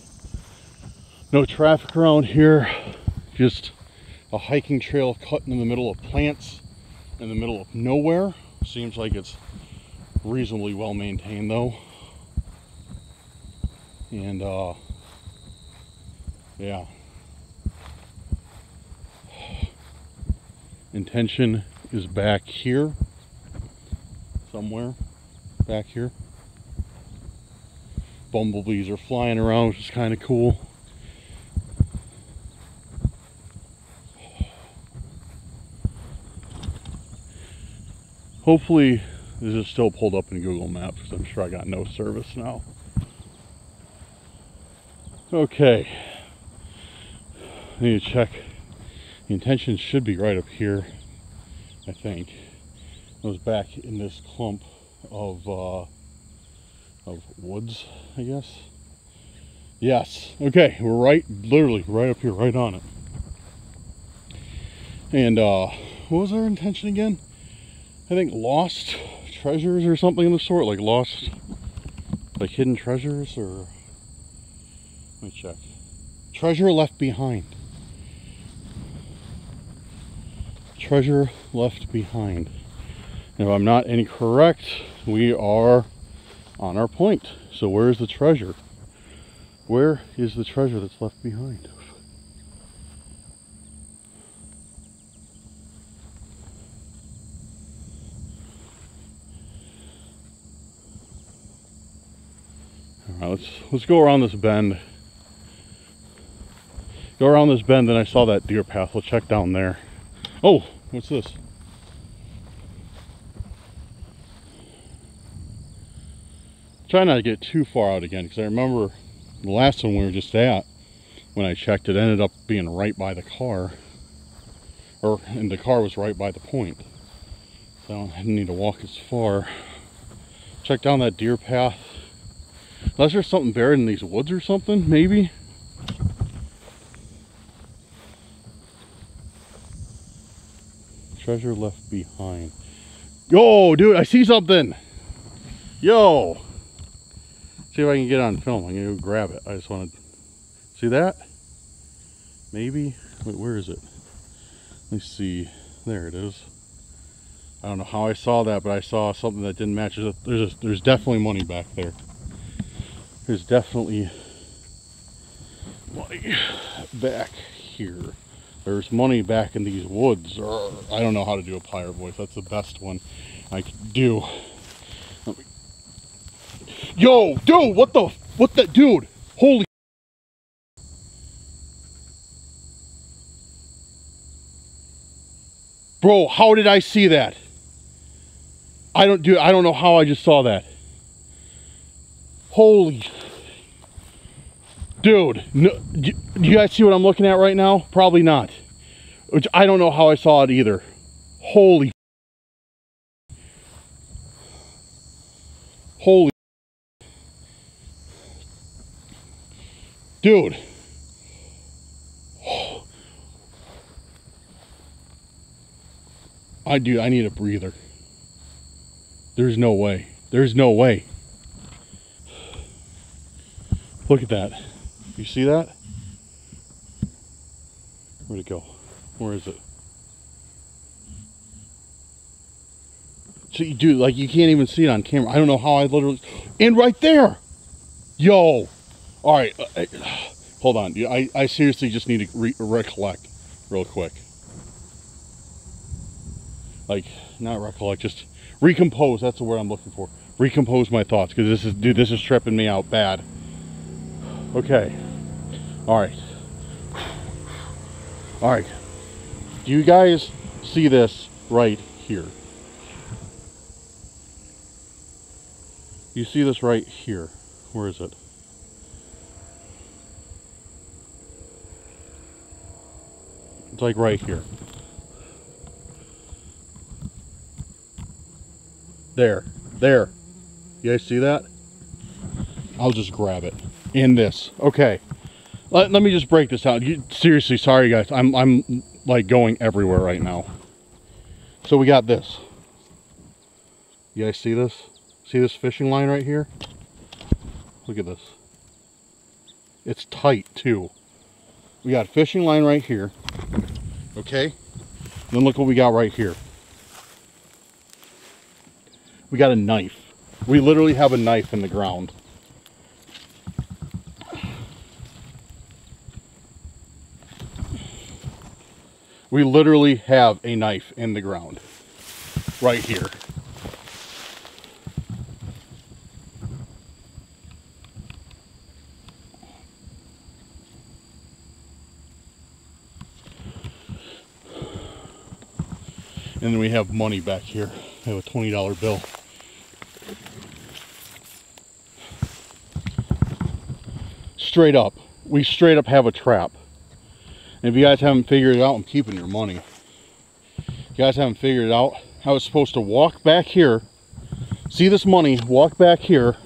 No traffic around here, just a hiking trail cut in the middle of plants in the middle of nowhere. Seems like it's reasonably well maintained though. And uh, yeah, intention is back here somewhere back here. Bumblebees are flying around which is kind of cool. Hopefully this is still pulled up in Google Maps because I'm sure I got no service now. Okay. I need to check the intention should be right up here, I think. It was back in this clump of uh, of woods, I guess. Yes. Okay, we're right, literally right up here, right on it. And uh, what was our intention again? I think lost treasures or something of the sort, like lost, like hidden treasures or. Let me check. Treasure left behind. Treasure left behind. if I'm not incorrect, we are on our point. So where is the treasure? Where is the treasure that's left behind? All right, let's let's go around this bend. Go around this bend, and I saw that deer path. We'll check down there. Oh, What's this? Try not to get too far out again because I remember the last one we were just at when I checked it ended up being right by the car. Or and the car was right by the point. So I didn't need to walk as far. Check down that deer path. Unless there's something buried in these woods or something maybe treasure left behind. Yo, dude, I see something. Yo. See if I can get on film. I'm gonna go grab it. I just want to see that. Maybe. Wait, where is it? Let me see. There it is. I don't know how I saw that, but I saw something that didn't match. There's a, there's definitely money back there. There's definitely money back here there's money back in these woods or I don't know how to do a pirate voice. That's the best one I could do. Yo dude what the what the dude holy bro how did I see that? I don't do I don't know how I just saw that. Holy Dude, no, do you guys see what I'm looking at right now? Probably not. Which I don't know how I saw it either. Holy. Holy. Dude. I do. I need a breather. There's no way. There's no way. Look at that. You see that? Where'd it go? Where is it? So you do like you can't even see it on camera. I don't know how I literally and right there. Yo. All right. Uh, hold on. I, I seriously just need to re recollect real quick. Like not recollect, just recompose. That's the word I'm looking for. Recompose my thoughts because this is dude, this is tripping me out bad. Okay. All right. All right. Do you guys see this right here? You see this right here. Where is it? It's like right here. There. There. You guys see that? I'll just grab it. In this. Okay. Let, let me just break this out. You, seriously, sorry guys. I'm I'm like going everywhere right now. So we got this. You guys see this? See this fishing line right here? Look at this. It's tight too. We got fishing line right here. Okay? Then look what we got right here. We got a knife. We literally have a knife in the ground. We literally have a knife in the ground. Right here. And then we have money back here. I have a $20 bill. Straight up. We straight up have a trap. And if you guys haven't figured it out, I'm keeping your money. If you guys haven't figured it out, I was supposed to walk back here, see this money, walk back here,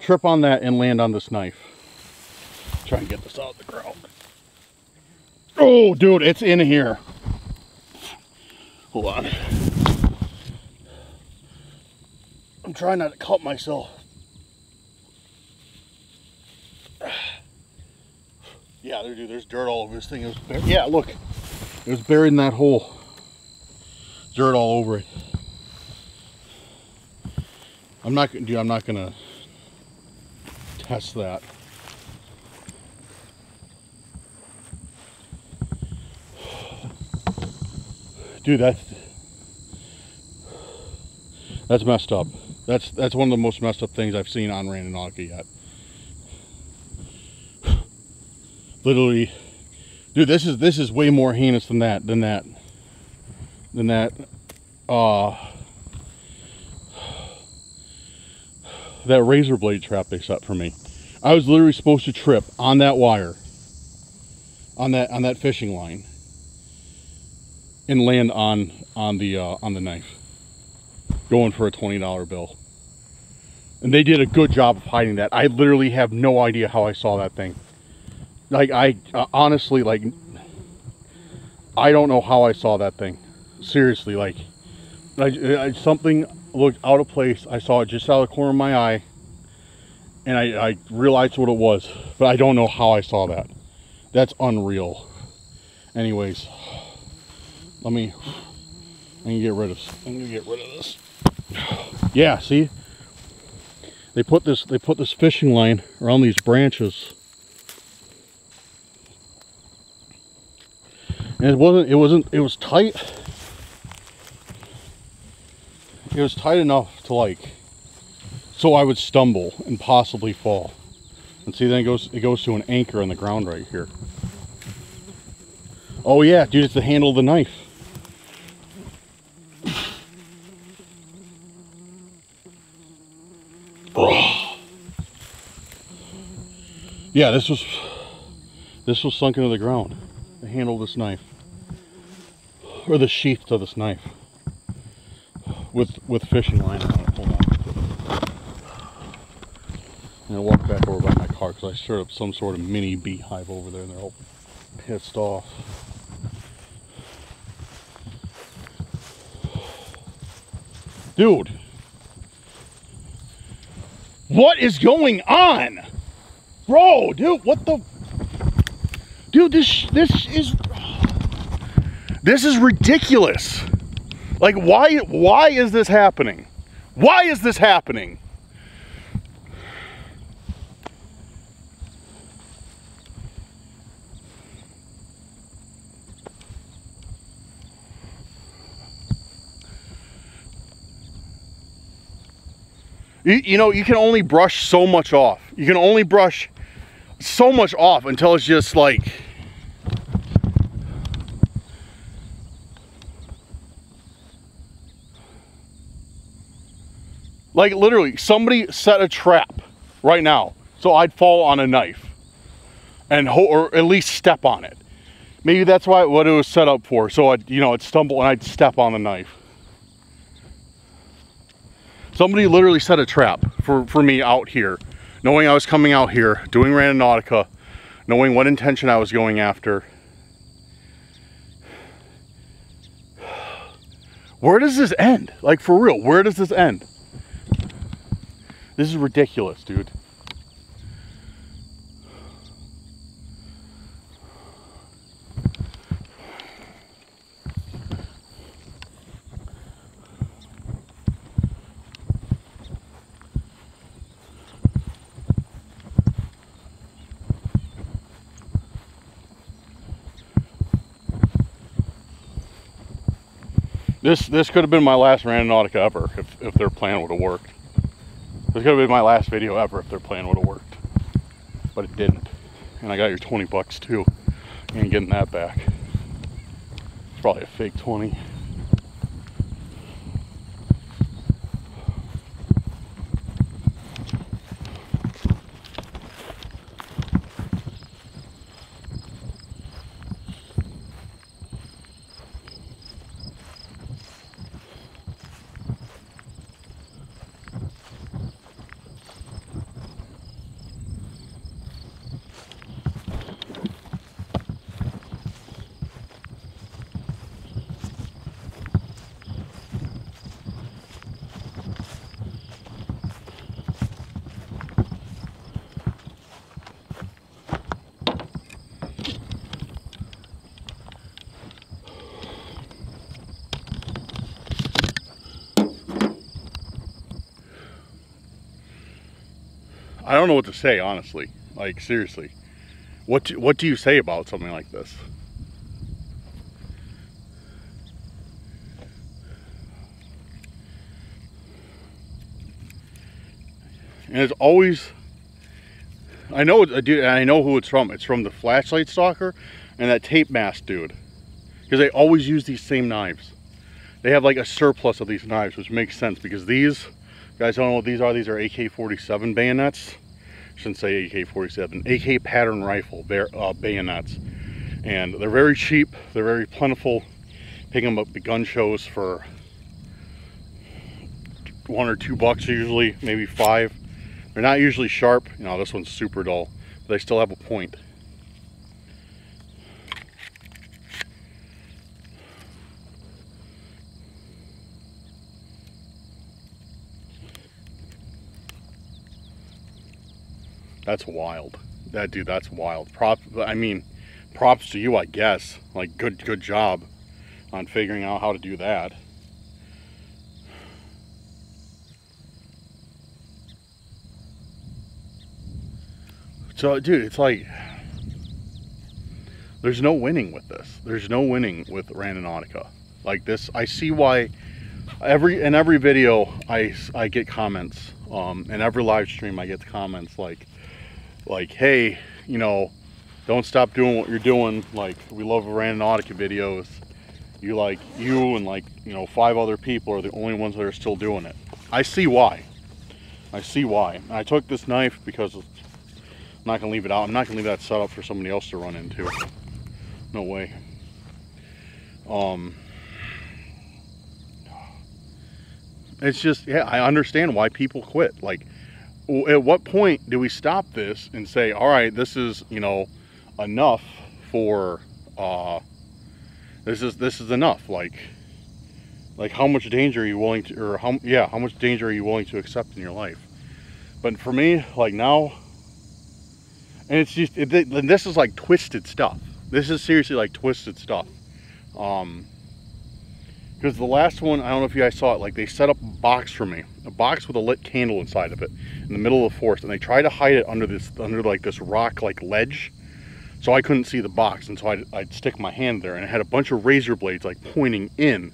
trip on that, and land on this knife. Try and get this out of the ground. Oh, dude, it's in here. Hold on. I'm trying not to cut myself. Yeah, there, dude, there's dirt all over this thing. It was yeah, look. It was buried in that hole. Dirt all over it. I'm not gonna dude, I'm not gonna test that. Dude, that's that's messed up. That's that's one of the most messed up things I've seen on Randonautica yet. Literally, dude, this is this is way more heinous than that than that than that. Uh, that razor blade trap they set for me. I was literally supposed to trip on that wire, on that on that fishing line, and land on on the uh, on the knife, going for a twenty dollar bill. And they did a good job of hiding that. I literally have no idea how I saw that thing. Like I uh, honestly like I don't know how I saw that thing. Seriously, like I, I, something looked out of place. I saw it just out of the corner of my eye, and I, I realized what it was, but I don't know how I saw that. That's unreal. Anyways, let me. I can get rid of. I'm get rid of this. Yeah, see, they put this. They put this fishing line around these branches. And it wasn't. It wasn't. It was tight it was tight enough to like so I would stumble and possibly fall. And see then it goes it goes to an anchor on the ground right here. Oh yeah, dude, it's the handle of the knife. yeah, this was this was sunk into the ground. The handle of this knife. Or the sheath of this knife with with fishing line on it. Hold on. I'm walk back over by my car because I stirred up some sort of mini beehive over there, and they're all pissed off. Dude, what is going on, bro? Dude, what the? Dude, this this is this is ridiculous. Like, why, why is this happening? Why is this happening? You, you know, you can only brush so much off. You can only brush so much off until it's just like like literally somebody set a trap right now so I'd fall on a knife and or at least step on it maybe that's why what it was set up for so I'd you know I'd stumble and I'd step on the knife somebody literally set a trap for for me out here knowing I was coming out here, doing Randonautica, knowing what intention I was going after. Where does this end? Like for real, where does this end? This is ridiculous, dude. This this could have been my last Randonautica ever if, if their plan would have worked. This could have been my last video ever if their plan would have worked. But it didn't. And I got your 20 bucks too. You ain't getting that back. It's probably a fake 20. I don't know what to say, honestly. Like, seriously. What do, what do you say about something like this? And it's always, I know, uh, dude, I know who it's from. It's from the flashlight stalker and that tape mask dude. Because they always use these same knives. They have like a surplus of these knives, which makes sense because these, guys don't know what these are. These are AK-47 bayonets shouldn't say AK-47, AK pattern rifle uh, bayonets. And they're very cheap, they're very plentiful. Pick them up at gun shows for one or two bucks usually, maybe five. They're not usually sharp, you know, this one's super dull, but they still have a point. That's wild. That dude, that's wild. Prop. I mean, props to you, I guess. Like, good, good job on figuring out how to do that. So, dude, it's like there's no winning with this. There's no winning with Randonautica. Like this, I see why every in every video I I get comments. Um, in every live stream I get comments like, like, hey, you know, don't stop doing what you're doing. Like, we love Randonautica videos. You like, you and like, you know, five other people are the only ones that are still doing it. I see why. I see why. I took this knife because I'm not to leave it out. I'm not to leave that set up for somebody else to run into. No way. Um, it's just, yeah, I understand why people quit. Like, at what point do we stop this and say, all right, this is, you know, enough for, uh, this is, this is enough. Like, like how much danger are you willing to, or how, yeah, how much danger are you willing to accept in your life? But for me, like now, and it's just, it, this is like twisted stuff. This is seriously like twisted stuff. Um, Because the last one, I don't know if you guys saw it, like they set up a box for me, a box with a lit candle inside of it, in the middle of the forest, and they tried to hide it under this, under like this rock like ledge, so I couldn't see the box, and so I'd, I'd stick my hand there, and it had a bunch of razor blades like pointing in.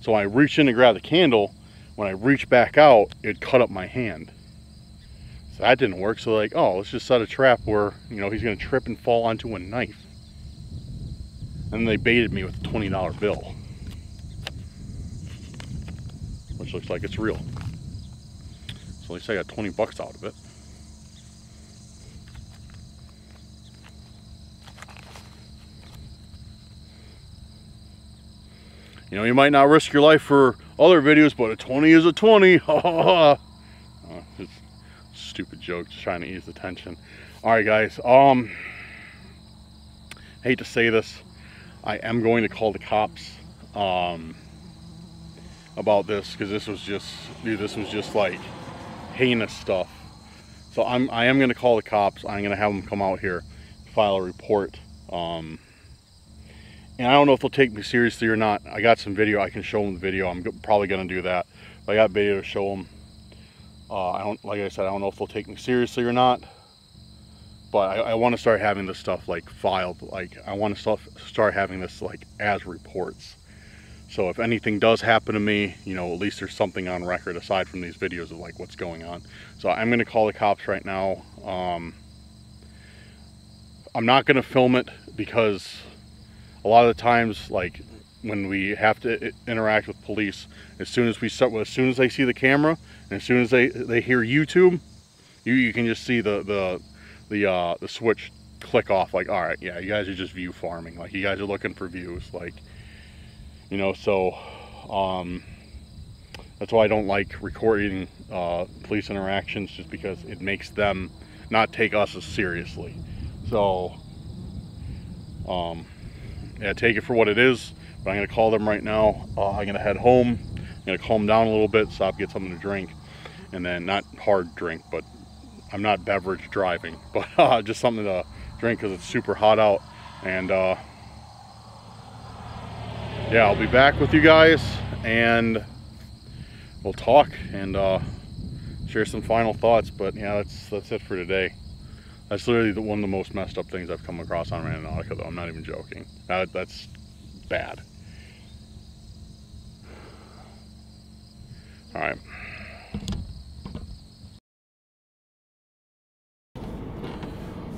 So I reached in to grab the candle, when I reached back out, it cut up my hand. So that didn't work. So like, oh, let's just set a trap where, you know, he's gonna trip and fall onto a knife. And they baited me with a $20 bill. Which looks like it's real. So at least I got 20 bucks out of it. You know, you might not risk your life for other videos, but a 20 is a 20. oh, stupid joke, just trying to ease the tension. All right, guys. Um, hate to say this, I am going to call the cops um, about this because this was just, dude, this was just like heinous stuff. So I'm, I am going to call the cops. I'm going to have them come out here, file a report. Um, and I don't know if they'll take me seriously or not. I got some video. I can show them the video. I'm probably going to do that. But I got video to show them. Uh, I don't, like I said, I don't know if they'll take me seriously or not. But I, I want to start having this stuff like filed. Like I want to start having this like as reports. So if anything does happen to me, you know, at least there's something on record aside from these videos of like what's going on. So I'm going to call the cops right now. Um, I'm not going to film it because a lot of the times, like when we have to interact with police, as soon as we start, as soon as they see the camera, and as soon as they they hear YouTube, you you can just see the the the uh, the switch click off. Like, all right, yeah, you guys are just view farming. Like, you guys are looking for views. Like, you know, so um, that's why I don't like recording uh, police interactions, just because it makes them not take us as seriously. So, um, yeah, take it for what it is. But I'm to call them right now. Uh, I'm going to head home. I'm to calm down a little bit, stop, get something to drink. And then not hard drink, but I'm not beverage driving. But uh, just something to drink because it's super hot out. And uh, yeah, I'll be back with you guys. And we'll talk and uh, share some final thoughts. But yeah, that's, that's it for today. That's literally the, one of the most messed up things I've come across on Randonautica, though. I'm not even joking. That, that's bad. All right.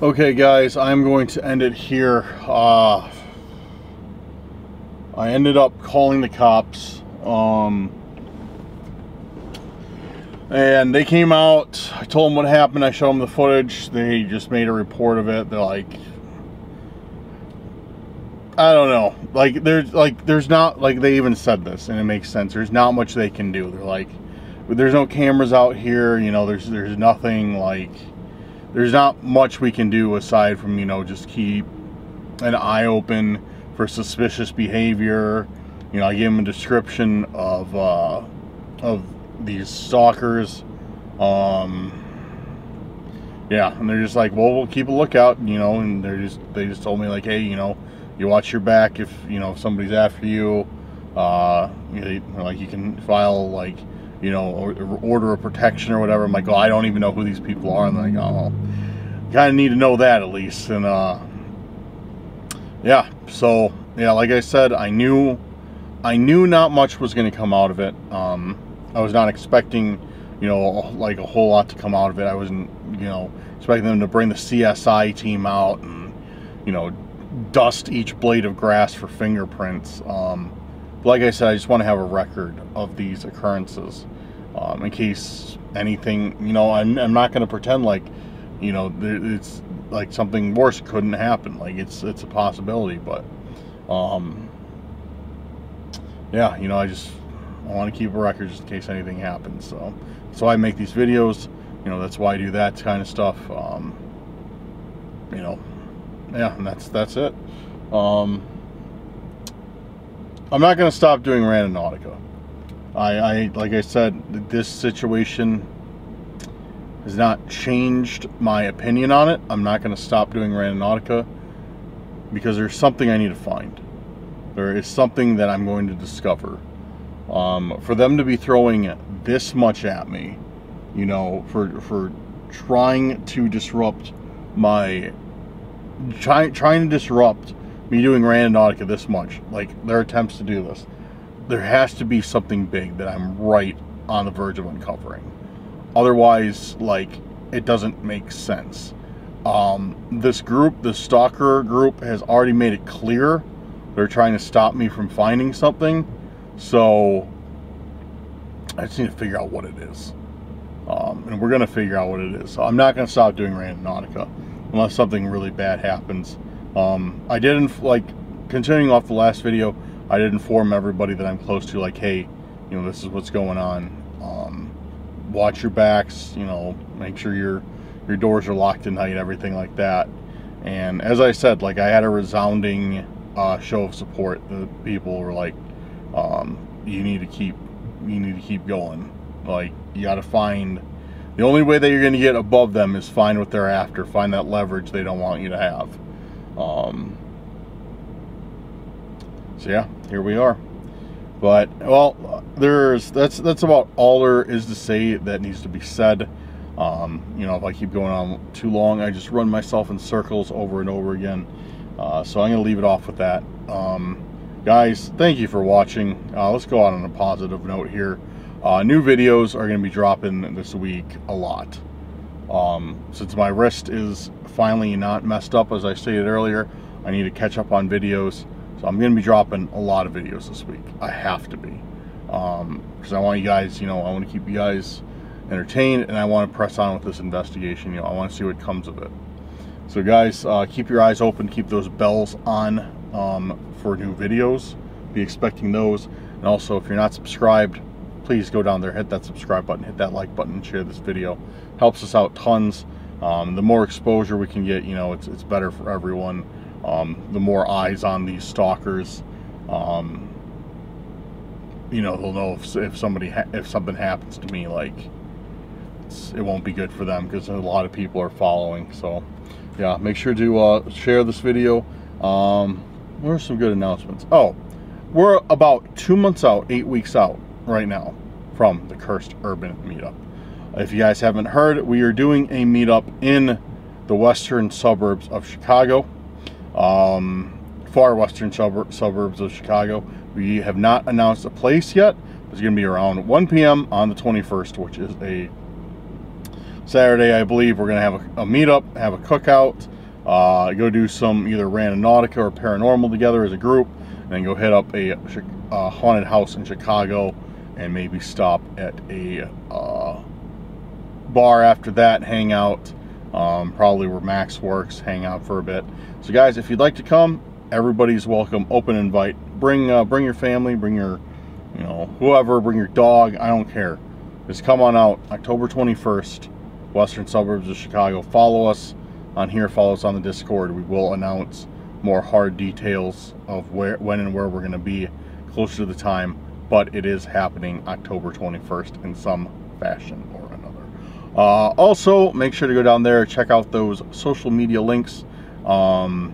Okay, guys, I'm going to end it here. Uh, I ended up calling the cops. Um, and they came out, I told them what happened, I showed them the footage. They just made a report of it. They're like, I don't know. Like there's like there's not like they even said this and it makes sense. There's not much they can do. They're like there's no cameras out here, you know, there's there's nothing like there's not much we can do aside from, you know, just keep an eye open for suspicious behavior. You know, I gave them a description of uh of these stalkers. Um, yeah, and they're just like, well, we'll keep a lookout, you know, and they're just, they just told me like, hey, you know, you watch your back if, you know, if somebody's after you, uh, you know, like you can file like, you know, order of protection or whatever. I'm like, oh, I don't even know who these people are. And they're like, oh, kind of need to know that at least. And, uh, yeah, so, yeah, like I said, I knew, I knew not much was going to come out of it. Um, I was not expecting, you know, like a whole lot to come out of it. I wasn't, you know, expecting them to bring the CSI team out and, you know, dust each blade of grass for fingerprints. Um, like I said, I just want to have a record of these occurrences um, in case anything, you know, I'm, I'm not going to pretend like, you know, it's like something worse couldn't happen. Like it's, it's a possibility, but, um, yeah, you know, I just, I want to keep a record just in case anything happens. So, so I make these videos. You know, that's why I do that kind of stuff. Um, you know, yeah, and that's that's it. Um, I'm not going to stop doing Randonautica. I, I, like I said, this situation has not changed my opinion on it. I'm not going to stop doing Randonautica because there's something I need to find. There is something that I'm going to discover Um, for them to be throwing this much at me, you know, for for trying to disrupt my trying trying to disrupt me doing Randonautica this much, like their attempts to do this, there has to be something big that I'm right on the verge of uncovering. Otherwise, like it doesn't make sense. Um, this group, the stalker group, has already made it clear they're trying to stop me from finding something. So I just need to figure out what it is. Um, and we're going to figure out what it is. So I'm not going to stop doing Randonautica unless something really bad happens. Um, I didn't, like, continuing off the last video, I did inform everybody that I'm close to, like, hey, you know, this is what's going on. Um, watch your backs, you know, make sure your, your doors are locked tonight, everything like that. And as I said, like, I had a resounding uh, show of support. The people were like, um, you need to keep, you need to keep going. Like, you got to find, the only way that you're going to get above them is find what they're after, find that leverage they don't want you to have. Um, so yeah, here we are. But well, there's that's that's about all there is to say that needs to be said. Um, you know, if I keep going on too long, I just run myself in circles over and over again. Uh, so I'm going to leave it off with that. Um, guys, thank you for watching. Uh, let's go out on a positive note here. Uh, new videos are going to be dropping this week a lot. Um, since my wrist is finally not messed up, as I stated earlier, I need to catch up on videos. So I'm going to be dropping a lot of videos this week. I have to be. Because um, I want you guys, you know, I want to keep you guys entertained and I want to press on with this investigation. You know, I want to see what comes of it. So guys, uh, keep your eyes open, keep those bells on um, for new videos. Be expecting those. And also, if you're not subscribed, please go down there, hit that subscribe button, hit that like button, share this video. Helps us out tons. Um, the more exposure we can get, you know, it's, it's better for everyone. Um, the more eyes on these stalkers, um, you know, they'll know if, if somebody if something happens to me, like it won't be good for them because a lot of people are following. So yeah, make sure to uh, share this video. Um, what are some good announcements? Oh, we're about two months out, eight weeks out right now from the Cursed Urban Meetup. If you guys haven't heard, we are doing a meetup in the western suburbs of Chicago, um, far western suburb, suburbs of Chicago. We have not announced a place yet. It's going to be around 1 p.m. on the 21st, which is a Saturday, I believe we're going to have a, a meetup, have a cookout, uh, go do some either Randonautica or paranormal together as a group, and then go hit up a, a haunted house in Chicago and maybe stop at a uh, bar after that, hang out, um, probably where Max works, hang out for a bit. So guys, if you'd like to come, everybody's welcome, open invite. Bring uh, bring your family, bring your, you know, whoever, bring your dog, I don't care. Just come on out, October 21st western suburbs of Chicago. Follow us on here, follow us on the Discord. We will announce more hard details of where, when and where we're going to be closer to the time, but it is happening October 21st in some fashion. Uh, also, make sure to go down there, check out those social media links. Um,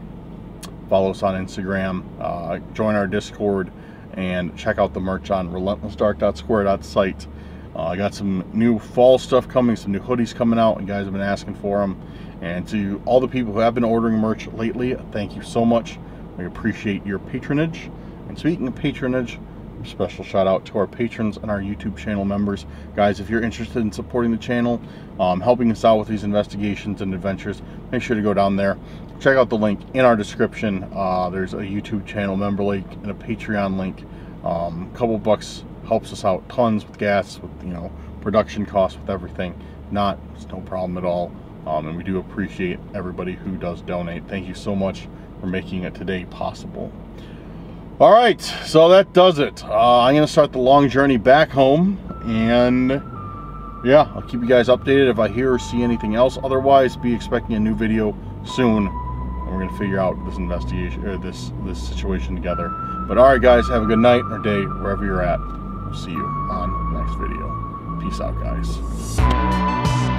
follow us on Instagram, uh, join our Discord, and check out the merch on relentlessdark.square.site. Uh, I got some new fall stuff coming, some new hoodies coming out, and guys have been asking for them. And to all the people who have been ordering merch lately, thank you so much. We appreciate your patronage. And speaking of patronage, special shout out to our patrons and our YouTube channel members. Guys, if you're interested in supporting the channel, um, helping us out with these investigations and adventures, make sure to go down there. Check out the link in our description. Uh, there's a YouTube channel member link and a Patreon link. A um, couple bucks helps us out tons with gas, with you know production costs, with everything. Not, it's no problem at all. Um, and we do appreciate everybody who does donate. Thank you so much for making it today possible. All right, so that does it. Uh, I'm to start the long journey back home, and yeah, I'll keep you guys updated if I hear or see anything else. Otherwise, be expecting a new video soon, and we're to figure out this investigation or this this situation together. But all right, guys, have a good night or day wherever you're at We'll see you on the next video. Peace out, guys.